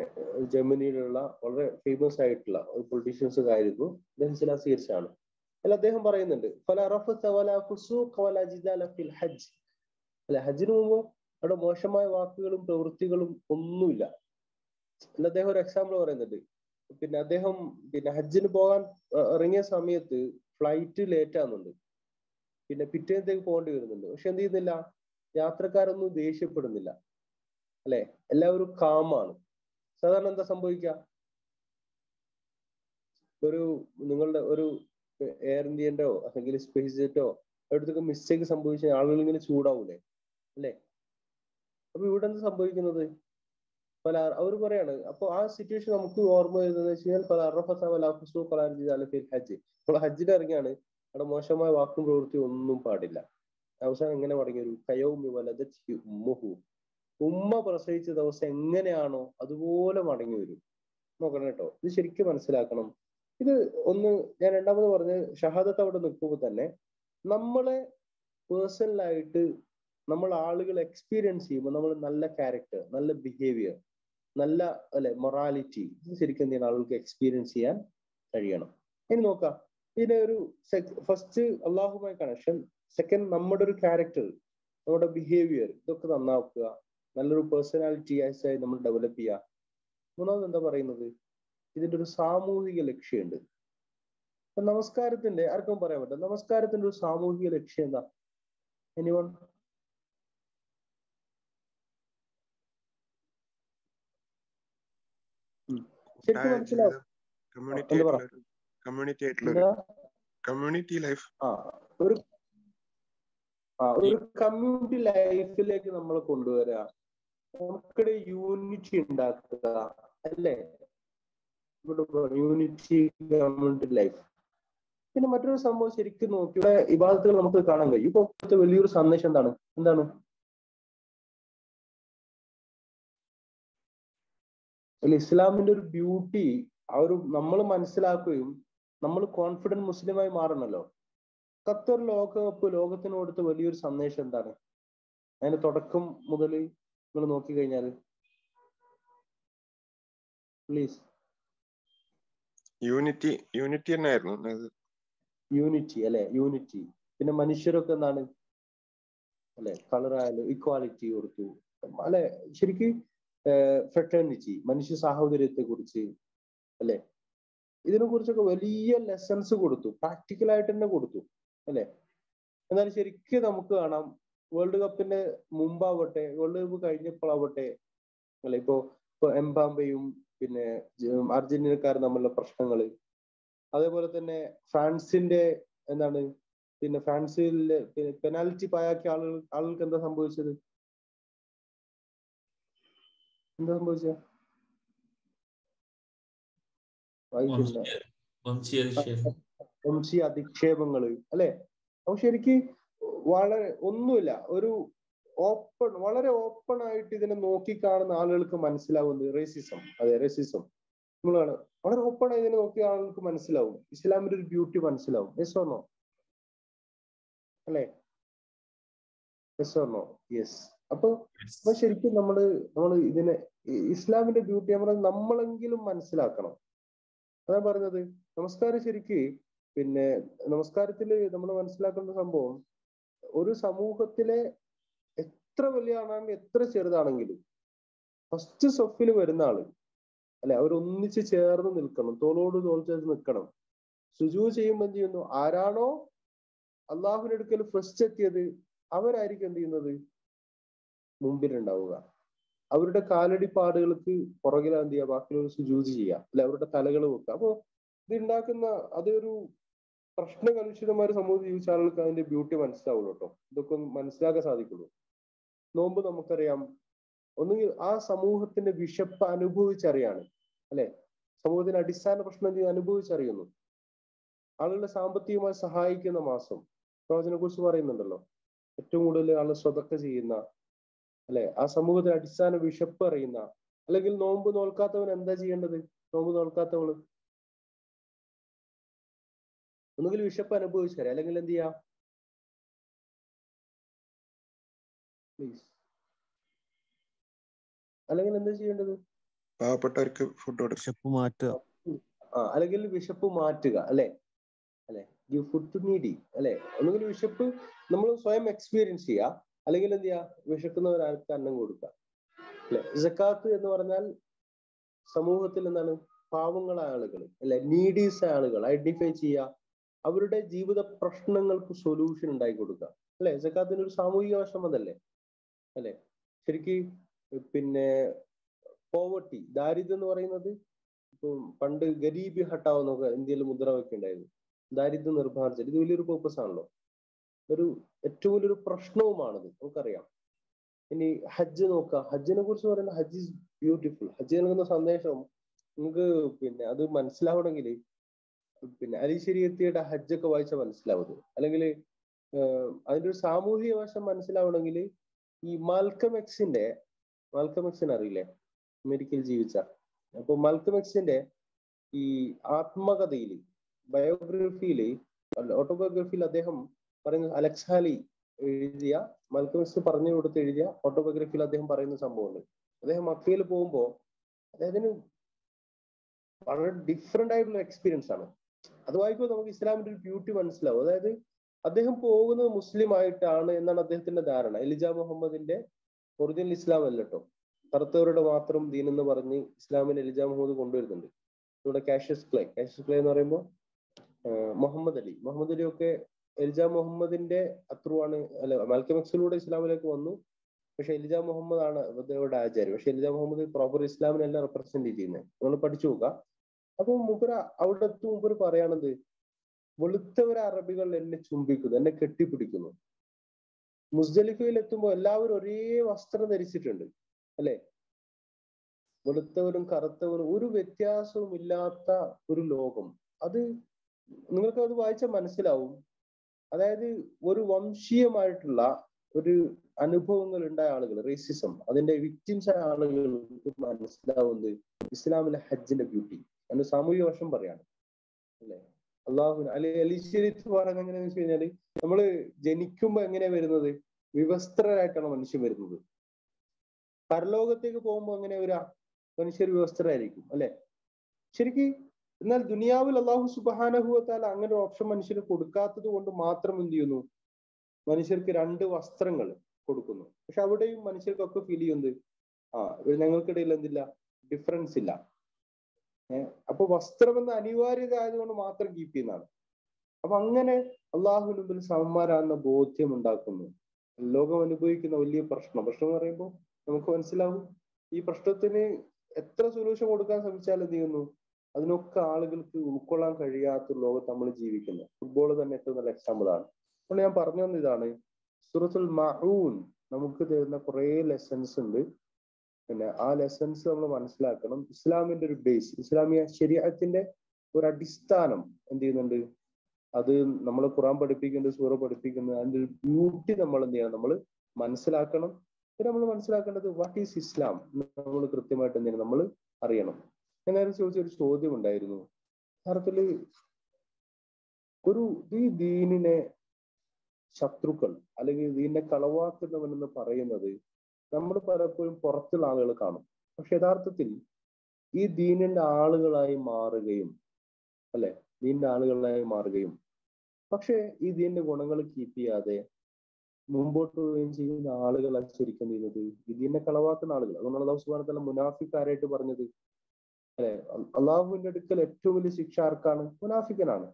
ജർമ്മനിയിലുള്ള വളരെ ഫേമസ് ആയിട്ടുള്ള ഒരു പൊളിറ്റീഷ്യൻസ് ആയിരുന്നു ദഹസില ശിലാസ്കരിച്ചാണ് അല്ല അദ്ദേഹം പറയുന്നുണ്ട് ഹജ്ജ്. അല്ല ഹജ്ജിന് മുമ്പ് അവിടെ മോശമായ വാക്കുകളും പ്രവൃത്തികളും ഒന്നുമില്ല. അല്ല അദ്ദേഹം ഒരു എക്സാമ്പിൾ പറയുന്നുണ്ട്. പിന്നെ അദ്ദേഹം പിന്നെ ഹജ്ജിന് പോകാൻ ഇറങ്ങിയ സമയത്ത് ഫ്ലൈറ്റ് ലേറ്റ് ആകുന്നുണ്ട് പിന്നെ പിറ്റേന്നത്തേക്ക് പോകേണ്ടി വരുന്നുണ്ട്. പക്ഷെ എന്ത് ചെയ്യുന്നില്ല? യാത്രക്കാരൊന്നും ദേഷ്യപ്പെടുന്നില്ല. അല്ലെ? എല്ലാവരും കാമാണ്. സാധാരണ എന്താ സംഭവിക്കുക ഒരു നിങ്ങളുടെ ഒരു എയർ ഇന്ത്യന്റെയോ അല്ലെങ്കിൽ സ്പേസ് ജെറ്റോ അവിടുത്തെ മിസ്റ്റേക്ക് സംഭവിച്ച ആളുകൾ ഇങ്ങനെ ചൂടാവൂലേ? അല്ലെ? അപ്പൊ ഇവിടെ എന്താ സംഭവിക്കുന്നത്? പല അവർ പറയാണ് അപ്പൊ ആ സിറ്റുവേഷൻ നമുക്ക് ഓർമ്മ വരുന്നത് വെച്ച് കഴിഞ്ഞാൽ പല അറഫത്ത വല ഫുസു ഫിൽ ഹജ്ജ്. ഹജ്ജിന് ഇറങ്ങിയാണ് അവിടെ മോശമായ വാക്കും പ്രവൃത്തി ഒന്നും പാടില്ല. അവസാനം എങ്ങനെ മടങ്ങി വരും? കയൗമി ഉമ്മുഹു. ഉമ്മ പ്രസവിച്ച ദിവസം എങ്ങനെയാണോ അതുപോലെ മടങ്ങി വരും. നോക്കണം കേട്ടോ. ഇത് ശരിക്കും മനസ്സിലാക്കണം. ഇത് ഒന്ന് ഞാൻ രണ്ടാമത് പറഞ്ഞ ഷഹാദത്ത് അവിടെ നിൽക്കുമ്പോൾ തന്നെ നമ്മളെ പേഴ്സണലായിട്ട് നമ്മൾ ആളുകൾ എക്സ്പീരിയൻസ് ചെയ്യുമ്പോൾ നമ്മൾ നല്ല ക്യാരക്ടർ നല്ല ബിഹേവിയർ നല്ല അല്ലെ മൊറാലിറ്റി ഇത് ശരിക്കും എന്ത് ആളുകൾക്ക് എക്സ്പീരിയൻസ് ചെയ്യാൻ കഴിയണം. ഇനി നോക്കാം. ഇതിന്റെ ഒരു ഫസ്റ്റ് അള്ളാഹുമായി കണക്ഷൻ സെക്കൻഡ് നമ്മുടെ ഒരു ക്യാരക്ടർ നമ്മുടെ ബിഹേവിയർ ഇതൊക്കെ നന്നാക്കുക. നല്ലൊരു പേഴ്സണാലിറ്റി ആയി നമ്മൾ ഡെവലപ്പ് ചെയ്യുക. മൂന്നാമത് എന്താ പറയുന്നത്? ഇതിന്റെ ഒരു സാമൂഹിക ലക്ഷ്യമുണ്ട്. ഇപ്പൊ നമസ്കാരത്തിന്റെ ആർക്കും പറയാൻ പറ്റും നമസ്കാരത്തിന്റെ ഒരു സാമൂഹിക ലക്ഷ്യം എന്താ? എനിവൺ ശരിക്കും മനസ്സിലാവും കമ്മ്യൂണിറ്റി ആയിട്ടുള്ള കമ്മ്യൂണിറ്റി ലൈഫ് ആ ഒരു ഒരു കമ്മ്യൂണിറ്റി ലൈഫിലേക്ക് നമ്മൾ കൊണ്ടുവരിക നമുക്കിടെ യൂണിറ്റി ഉണ്ടാക്കുക അല്ലേ? യൂണിറ്റി കമ്മ്യൂണിറ്റി ലൈഫ് പിന്നെ മറ്റൊരു സംഭവം ശരിക്കും നോക്കി ഇവിടെ ഇബാദത്തുകൾ നമുക്ക് കാണാൻ കഴിയും. ഇപ്പൊ ഇപ്പോഴത്തെ വലിയൊരു സന്ദേശം എന്താണ്? എന്താണ്? അല്ല ഇസ്ലാമിന്റെ ഒരു ബ്യൂട്ടി ആ ഒരു നമ്മൾ മനസ്സിലാക്കുകയും നമ്മൾ കോൺഫിഡന്റ് മുസ്ലിമായി മാറണല്ലോ. ഖത്തർ ലോകകപ്പ് ലോകത്തിന് കൊടുത്ത വലിയൊരു സന്ദേശം എന്താണ്? അതിന്റെ തുടക്കം മുതൽ നിങ്ങൾ നോക്കിക്കഴിഞ്ഞാൽ പ്ലീസ് യൂണിറ്റി യൂണിറ്റി തന്നെയായിരുന്നു. യൂണിറ്റി അല്ലെ? യൂണിറ്റി പിന്നെ മനുഷ്യരൊക്കെ എന്താണ്? അല്ലെ? കളർ ആയാലും ഇക്വാലിറ്റി കൊടുത്തു. അല്ലെ? ശരിക്ക് ഫ്രട്ടേണിറ്റി മനുഷ്യ സാഹോദര്യത്തെ കുറിച്ച് അല്ലെ? ഇതിനെ കുറിച്ചൊക്കെ വലിയ ലെസൺസ് കൊടുത്തു. പ്രാക്ടിക്കൽ ആയിട്ട് തന്നെ കൊടുത്തു. അല്ലെ? എന്നാൽ ശരിക്കും നമുക്ക് കാണാം വേൾഡ് കപ്പിന്റെ മുമ്പാവട്ടെ വേൾഡ് കപ്പ് കഴിഞ്ഞപ്പോഴാവട്ടെ അല്ലെ? ഇപ്പോ ഇപ്പൊ പിന്നെ അർജന്റീനക്കാരും തമ്മിലുള്ള പ്രശ്നങ്ങൾ. അതേപോലെ തന്നെ ഫ്രാൻസിന്റെ എന്താണ്? പിന്നെ ഫ്രാൻസിലെ പെനാൽറ്റി പായാക്കിയ ആളുകൾ ആളുകൾക്ക് എന്താ സംഭവിച്ചത്? എന്താ സംഭവിച്ചത് വായിച്ചില്ല. വംശീയ അധിക്ഷേപങ്ങൾ അല്ലെ? അപ്പൊ ശരിക്ക് വളരെ ഒന്നുമില്ല. ഒരു ഓപ്പൺ വളരെ ഓപ്പൺ ആയിട്ട് ഇതിനെ നോക്കിക്കാണുന്ന ആളുകൾക്ക് മനസ്സിലാവുന്നത് റേസിസം അതെ റേസിസം നമ്മളാണ്. വളരെ ഓപ്പൺ ആയി ഇതിനെ നോക്കിയ ആളുകൾക്ക് മനസ്സിലാവും. ഇസ്ലാമിന്റെ ഒരു ബ്യൂട്ടി മനസ്സിലാവും. യെസ് ഓർണോ അല്ലെ? യെസ് ഓർണോ യെസ് അപ്പൊ അപ്പൊ ശരിക്കും നമ്മൾ നമ്മൾ ഇതിനെ ഇസ്ലാമിന്റെ ബ്യൂട്ടി നമ്മൾ നമ്മളെങ്കിലും മനസ്സിലാക്കണം. അതാ പറഞ്ഞത്. നമസ്കാരം ശരിക്ക്. പിന്നെ നമസ്കാരത്തിൽ നമ്മൾ മനസ്സിലാക്കുന്ന സംഭവം ഒരു സമൂഹത്തിലെ എത്ര വലിയ ആളാണെങ്കിലും എത്ര ചെറുതാണെങ്കിലും ഫസ്റ്റ് സൊഫിൽ വരുന്ന ആൾ. അല്ലെ അവർ ഒന്നിച്ച് ചേർന്ന് നിൽക്കണം തോളോട് തോൾ ചേർന്ന് നിൽക്കണം. സുജു ചെയ്യുമ്പോൾ എന്ത് ചെയ്യുന്നു? ആരാണോ അള്ളാഹുവിന്റെ അടുക്കൽ ഫസ്റ്റ് എത്തിയത് അവരായിരിക്കും എന്ത് ചെയ്യുന്നത്? മുമ്പിലുണ്ടാവുക. അവരുടെ കാലടി പാടുകൾക്ക് പുറകിൽ എന്ത് ചെയ്യുക? ബാക്കിയുള്ളവർ സുജൂത് ചെയ്യുക. അല്ലെ അവരുടെ തലകൾ വെക്കുക. അപ്പോ ഇത് ഉണ്ടാക്കുന്ന അതൊരു പ്രശ്ന കലുഷിതമായ ഒരു സമൂഹത്തിൽ ജീവിച്ച ആളുകൾക്ക് അതിന്റെ ബ്യൂട്ടി മനസ്സിലാവുള്ളൂ കേട്ടോ. ഇതൊക്കെ മനസ്സിലാക്കാൻ സാധിക്കുള്ളൂ. നോമ്പ് നമുക്കറിയാം. ഒന്നുകിൽ ആ സമൂഹത്തിന്റെ വിശപ്പ് അനുഭവിച്ചറിയാണ്. അല്ലെ? സമൂഹത്തിന്റെ അടിസ്ഥാന പ്രശ്നം അനുഭവിച്ചറിയുന്നു. ആളുകളെ സാമ്പത്തികമായി സഹായിക്കുന്ന മാസം. പ്രവചനെ കുറിച്ച് പറയുന്നുണ്ടല്ലോ. ഏറ്റവും കൂടുതൽ ആൾ സ്വതക്ക ചെയ്യുന്ന അല്ലെ? ആ സമൂഹത്തിന്റെ അടിസ്ഥാന വിശപ്പ് അറിയുന്ന അല്ലെങ്കിൽ നോമ്പ് നോൽക്കാത്തവൻ എന്താ ചെയ്യേണ്ടത്? നോമ്പ് നോൽക്കാത്തവൾ ഒന്നുകിൽ വിശപ്പ് തരാം അല്ലെങ്കിൽ എന്ത് ചെയ്യാം? പ്ലീസ് അല്ലെങ്കിൽ എന്താ ചെയ്യേണ്ടത്? പാവപ്പെട്ടവർക്ക് ഫുഡ് വിശപ്പ് മാറ്റുക. ആ അല്ലെങ്കിൽ വിശപ്പ് മാറ്റുക അല്ലെ? അല്ലെ? ഗിവ് ഫുഡ് ടു നീഡി അല്ലെ? ഒന്നുകിൽ വിശപ്പ് നമ്മൾ സ്വയം എക്സ്പീരിയൻസ് ചെയ്യുക. അല്ലെങ്കിൽ എന്ത് ചെയ്യുക? വിശക്കുന്നവരാൾക്ക് അന്നം കൊടുക്കുക അല്ലെ? ജക്കാത്ത് എന്ന് പറഞ്ഞാൽ സമൂഹത്തിൽ എന്താണ് പാവങ്ങളായ ആളുകൾ അല്ലെ? നീഡീസ് ആളുകൾ ഐഡന്റിഫൈ ചെയ്യുക. അവരുടെ ജീവിത പ്രശ്നങ്ങൾക്ക് സൊല്യൂഷൻ ഉണ്ടാക്കി കൊടുക്കുക. അല്ലെ? സക്കാത്തിന് ഒരു സാമൂഹിക വശം അതല്ലേ അല്ലെ? ശരിക്ക് പിന്നെ പോവർട്ടി ദാരിദ്ര്യം എന്ന് പറയുന്നത് ഇപ്പം പണ്ട് ഗരീബി ഹട്ടാവ് എന്നൊക്കെ ഇന്ത്യയിൽ മുദ്രാവാക്യം ഉണ്ടായിരുന്നു ദാരിദ്ര്യ നിർമ്മാർജനം ഇത് വലിയൊരു പർപ്പസ് ആണല്ലോ. ഒരു ഏറ്റവും വലിയൊരു പ്രശ്നവുമാണിത്. നമുക്കറിയാം. ഇനി ഹജ്ജ് നോക്കുക. ഹജ്ജിനെ കുറിച്ച് പറയുന്ന ഹജ്ജ് ഇസ് ബ്യൂട്ടിഫുൾ ഹജ്ജ് നൽകുന്ന സന്ദേശം നിങ്ങൾക്ക് പിന്നെ അത് മനസ്സിലാവണമെങ്കിൽ പിന്നെ അലി ശരീരത്തിയുടെ ഹജ്ജൊക്കെ വായിച്ചാൽ മനസ്സിലാവുന്നത്. അല്ലെങ്കിൽ അതിന്റെ ഒരു സാമൂഹിക വശം മനസ്സിലാവണമെങ്കിൽ ഈ മാൽക്കം എക്സിന്റെ മാൽക്കം എക്സിനെ അറിയില്ലേ? അമേരിക്കയിൽ ജീവിച്ച. അപ്പോൾ മാൽക്കം എക്സിന്റെ ഈ ആത്മകഥയിൽ ബയോഗ്രഫിയിൽ ഓട്ടോബയോഗ്രഫിയിൽ അദ്ദേഹം പറയുന്ന അലക്സാലി എഴുതിയ മാൽക്കം എക്സ് പറഞ്ഞു കൊടുത്ത് എഴുതിയ ഓട്ടോബയോഗ്രഫിയിൽ അദ്ദേഹം പറയുന്ന സംഭവമുണ്ട്. അദ്ദേഹം മക്കയിൽ പോകുമ്പോൾ അദ്ദേഹത്തിന് വളരെ ഡിഫറെന്റ് ആയിട്ടുള്ള എക്സ്പീരിയൻസ് ആണ്. അത് വായിക്കുമ്പോൾ നമുക്ക് ഇസ്ലാമിന്റെ ഒരു ബ്യൂട്ടി മനസ്സിലാവും. അതായത് അദ്ദേഹം പോകുന്നത് മുസ്ലിം ആയിട്ടാണ് എന്നാണ് അദ്ദേഹത്തിന്റെ ധാരണ. എലിജ മുഹമ്മദിന്റെ ഒറിജിനൽ ഇസ്ലാം അല്ല കേട്ടോ കറുത്തവരുടെ മാത്രം ദീൻ എന്ന് പറഞ്ഞ് ഇസ്ലാമിൽ എലിജ മുഹമ്മദ് കൊണ്ടുവരുന്നുണ്ട്. ഇവിടെ കാഷ്യസ് ക്ലേ. കാഷ്യസ് ക്ലേ എന്ന് പറയുമ്പോൾ മുഹമ്മദ് അലി. മുഹമ്മദ് അലി ഒക്കെ എലിജ മുഹമ്മദിന്റെ അത്രുവാണ് അല്ല മാൽക്കമെക്സിലൂടെ ഇസ്ലാമിലേക്ക് വന്നു. പക്ഷെ എലിജ മുഹമ്മദ് ആണ് ഇവരുടെ ആചാര്യം പക്ഷെ എലിജ മുഹമ്മദ് പ്രോപ്പർ ഇസ്ലാമിനെല്ലാം റെപ്രസെന്റ് ചെയ്യുന്നത്. നിങ്ങൾ പഠിച്ചു നോക്കുക. അപ്പൊ മൂപ്പര് അവിടെ എത്തും മുമ്പ് പറയാണത് വെളുത്തവര അറബികൾ എന്നെ ചുംബിക്കുന്നു എന്നെ കെട്ടിപ്പിടിക്കുന്നു. മുസ്ദലിഫയിൽ എത്തുമ്പോൾ എല്ലാവരും ഒരേ വസ്ത്രം ധരിച്ചിട്ടുണ്ട് അല്ലെ? വെളുത്തവരും കറുത്തവരും ഒരു വ്യത്യാസവും ഇല്ലാത്ത ഒരു ലോകം. അത് നിങ്ങൾക്ക് അത് വായിച്ചാൽ മനസ്സിലാവും. അതായത് ഒരു വംശീയമായിട്ടുള്ള ഒരു അനുഭവങ്ങൾ ഉണ്ടായ ആളുകൾ റേസിസം അതിന്റെ വിക്ടിംസ് ആയ ആളുകൾക്ക് മനസ്സിലാവുന്നത് ഇസ്ലാമിലെ ഹജ്ജിന്റെ ബ്യൂട്ടി അതിന്റെ സാമൂഹിക വശം പറയാണ്. അല്ലെ? അള്ളാഹു അല്ലെ അലിശ്വരിത്ത് പറഞ്ഞ എങ്ങനെയാന്ന് വെച്ച് കഴിഞ്ഞാൽ നമ്മൾ ജനിക്കുമ്പോ എങ്ങനെയാ വരുന്നത്? വിവസ്ത്രരായിട്ടാണ് മനുഷ്യൻ വരുന്നത്. പരലോകത്തേക്ക് പോകുമ്പോൾ എങ്ങനെ ഒരു മനുഷ്യർ വിവസ്ത്രരായിരിക്കും അല്ലെ? ശരിക്ക് എന്നാൽ ദുനിയാവിൽ അള്ളാഹു സുബാനഹുവത്താൽ അങ്ങനെ ഒരു ഓപ്ഷൻ മനുഷ്യന് കൊടുക്കാത്തത് കൊണ്ട് മാത്രം എന്ത് ചെയ്യുന്നു? മനുഷ്യർക്ക് രണ്ട് വസ്ത്രങ്ങൾ കൊടുക്കുന്നു. പക്ഷെ അവിടെയും മനുഷ്യർക്കൊക്കെ ഫീൽ ചെയ്യുന്നത് ആ ഞങ്ങൾക്കിടയിൽ എന്തില്ല? ഡിഫറൻസ് ഇല്ല. അപ്പൊ വസ്ത്രം എന്ന അനിവാര്യത ആയതുകൊണ്ട് മാത്രം കീപ്പ് ചെയ്യുന്നതാണ്. അപ്പൊ അങ്ങനെ അള്ളാഹുവിന് മുമ്പിൽ സമന്മാരാകുന്ന ബോധ്യം ഉണ്ടാക്കുന്നു. ലോകം അനുഭവിക്കുന്ന വലിയ പ്രശ്നം. പ്രശ്നം എന്ന് പറയുമ്പോൾ നമുക്ക് മനസ്സിലാവും ഈ പ്രശ്നത്തിന് എത്ര സൊല്യൂഷൻ കൊടുക്കാൻ ശ്രമിച്ചാൽ എന്ത് ചെയ്യുന്നു? അതിനൊക്കെ ആളുകൾക്ക് ഉൾക്കൊള്ളാൻ കഴിയാത്ത ലോകത്ത് നമ്മൾ ജീവിക്കുന്നു. ഫുട്ബോൾ തന്നെ ഏറ്റവും നല്ല എക്സാമ്പിൾ ആണ്. അപ്പോൾ ഞാൻ പറഞ്ഞു വന്ന ഇതാണ് സുറത്തുൽ മഹൂൻ നമുക്ക് തരുന്ന കുറേ ലെസൺസ് ഉണ്ട്. പിന്നെ ആ ലെസൺസ് നമ്മൾ മനസ്സിലാക്കണം. ഇസ്ലാമിന്റെ ഒരു ബേസ് ഇസ്ലാമിക ശരീരത്തിന്റെ ഒരു അടിസ്ഥാനം എന്ത് ചെയ്യുന്നുണ്ട്? അത് നമ്മൾ ഖുറാൻ പഠിപ്പിക്കുന്നത് സൂറ പഠിപ്പിക്കുന്നത് അതിന്റെ ഒരു ബ്യൂട്ടി നമ്മൾ എന്ത് ചെയ്യണം? നമ്മൾ മനസ്സിലാക്കണം. പിന്നെ നമ്മൾ മനസ്സിലാക്കേണ്ടത് വാട്ട് ഈസ് ഇസ്ലാം നമ്മൾ കൃത്യമായിട്ട് എന്ത് ചെയ്യണം? നമ്മൾ അറിയണം. ഞാൻ നേരെ ചോദിച്ച ഒരു ചോദ്യം ഉണ്ടായിരുന്നു. യഥാർത്ഥത്തിൽ ഒരു ഈ ദീനിനെ ശത്രുക്കൾ അല്ലെങ്കിൽ ദീനിനെ കളവാക്കുന്നവനെന്ന് പറയുന്നത് നമ്മൾ പലപ്പോഴും പുറത്തുള്ള ആളുകൾ കാണും. പക്ഷെ യഥാർത്ഥത്തിൽ ഈ ദീനിന്റെ ആളുകളായി മാറുകയും അല്ലെ? ദീനിന്റെ ആളുകളായി മാറുകയും പക്ഷെ ഈ ദീനിന്റെ ഗുണങ്ങൾ കീപ്പ് ചെയ്യാതെ മുമ്പോട്ട് പോവുകയും ചെയ്യുന്ന ആളുകളാണ് ശരിക്കും ചെയ്യുന്നത്? ദീനിനെ കളവാക്കുന്ന ആളുകൾ. അതുകൊണ്ടാണ് അള്ളാഹു സുബാനത്തല്ല മുനാഫിക്കാരായിട്ട് പറഞ്ഞത്. അല്ലെ? അള്ളാഹുവിന്റെ അടുക്കൽ ഏറ്റവും വലിയ ശിക്ഷ ആർക്കാണ്? മുനാഫിക്കനാണ്.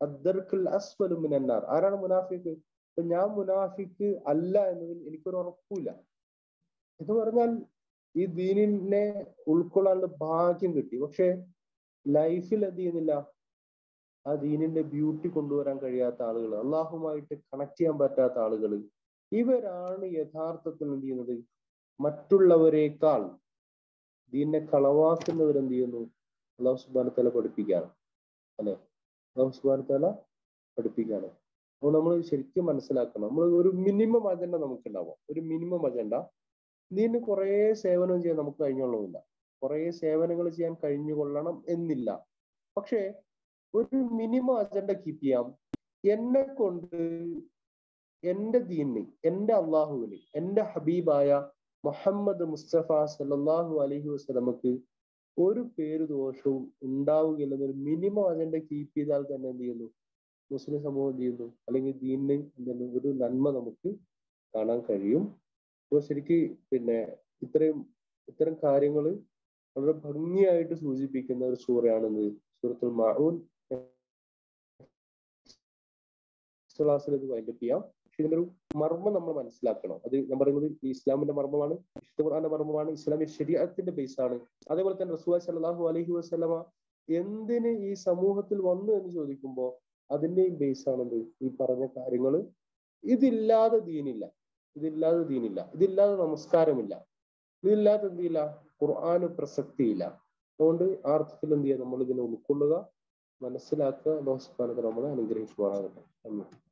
അദ്ദർക്കുൽ അസ്ഫലു മിനന്നാർ. ആരാണ് മുനാഫിക്ക്? ഇപ്പൊ ഞാൻ മുനാഫിക്ക് അല്ല എന്നതിൽ എനിക്കൊരു ഉറപ്പില്ല എന്ന് പറഞ്ഞാൽ ഈ ദീനിനെ ഉൾക്കൊള്ളാനുള്ള ഭാഗ്യം കിട്ടി. പക്ഷെ ലൈഫിൽ എന്ത് ചെയ്യുന്നില്ല? ആ ദീനിന്റെ ബ്യൂട്ടി കൊണ്ടുവരാൻ കഴിയാത്ത ആളുകൾ അള്ളാഹുമായിട്ട് കണക്ട് ചെയ്യാൻ പറ്റാത്ത ആളുകൾ ഇവരാണ് യഥാർത്ഥത്തിൽ എന്ത് ചെയ്യുന്നത്? മറ്റുള്ളവരെക്കാൾ ദീനിനെ കളവാക്കുന്നവർ എന്ത് ചെയ്യുന്നു? അള്ളാഹു സുബാന തല പഠിപ്പിക്കുകയാണ്. അല്ലെ? അള്ളാഹു സുബാന തല പഠിപ്പിക്കുകയാണ്. അപ്പോൾ നമ്മൾ ശരിക്കും മനസ്സിലാക്കണം. നമ്മൾ ഒരു മിനിമം അജണ്ട നമുക്കുണ്ടാവാം. ഒരു മിനിമം അജണ്ട ഇതിന് കുറേ സേവനം ചെയ്യാൻ നമുക്ക് കഴിഞ്ഞുള്ളമില്ല കുറേ സേവനങ്ങൾ ചെയ്യാൻ കഴിഞ്ഞുകൊള്ളണം എന്നില്ല. പക്ഷേ ഒരു മിനിമം അജണ്ട കീപ്പ് ചെയ്യാം. എന്നെ കൊണ്ട് എന്റെ ദീനിന് എന്റെ അള്ളാഹുവിന് എന്റെ ഹബീബായ മുഹമ്മദ് മുസ്തഫ സല്ലാഹു അലഹി വസ്ലമക്ക് ഒരു പേര് ദോഷവും ഉണ്ടാവുകയില്ലെന്നൊരു മിനിമം അജണ്ട കീപ്പ് ചെയ്താൽ തന്നെ എന്ത് ചെയ്യുന്നു? മുസ്ലിം സമൂഹം എന്ത് ചെയ്യുന്നു? അല്ലെങ്കിൽ ദീനിന് എന്തെങ്കിലും ഒരു നന്മ നമുക്ക് കാണാൻ കഴിയും. അപ്പോൾ ശരിക്ക് പിന്നെ ഇത്രയും ഇത്തരം കാര്യങ്ങൾ വളരെ ഭംഗിയായിട്ട് സൂചിപ്പിക്കുന്ന ഒരു സൂറയാണെന്ന് സൂറത്തുൽ മാഊൻ ക്ലാസ്സിൽ ഇത് വൈൻഡപ്പ് ചെയ്യാം. പക്ഷെ ഇതിന്റെ ഒരു മർമ്മം നമ്മൾ മനസ്സിലാക്കണം. അത് ഞാൻ പറയുന്നത് ഈ ഇസ്ലാമിന്റെ മർമ്മമാണ് ഖുർആന്റെ മർമ്മമാണ് ഇസ്ലാമിക ശരീരത്തിന്റെ ബേസ് ആണ്. അതേപോലെ തന്നെ റസൂൽ സലാഹു അലഹി വസ്ലമ എന്തിന് ഈ സമൂഹത്തിൽ വന്നു എന്ന് ചോദിക്കുമ്പോൾ അതിന്റെയും ബേസ് ആണെന്ത് ഈ പറഞ്ഞ കാര്യങ്ങൾ ഇതില്ലാതെ ദീനില്ല. ഇതില്ലാതെ ദീനില്ല. ഇതില്ലാതെ നമസ്കാരമില്ല. ഇതില്ലാതെ എന്ത് ചെയ്യില്ല? ഖുർആന് പ്രസക്തിയില്ല. അതുകൊണ്ട് ആ അർത്ഥത്തിൽ എന്ത് ചെയ്യുക? നമ്മൾ ഇതിനെ ഉൾക്കൊള്ളുക മനസ്സിലാക്കുക. ലോസ്മാനത്തെ നമ്മളെ അനുഗ്രഹിക്കുവാനാകട്ടെ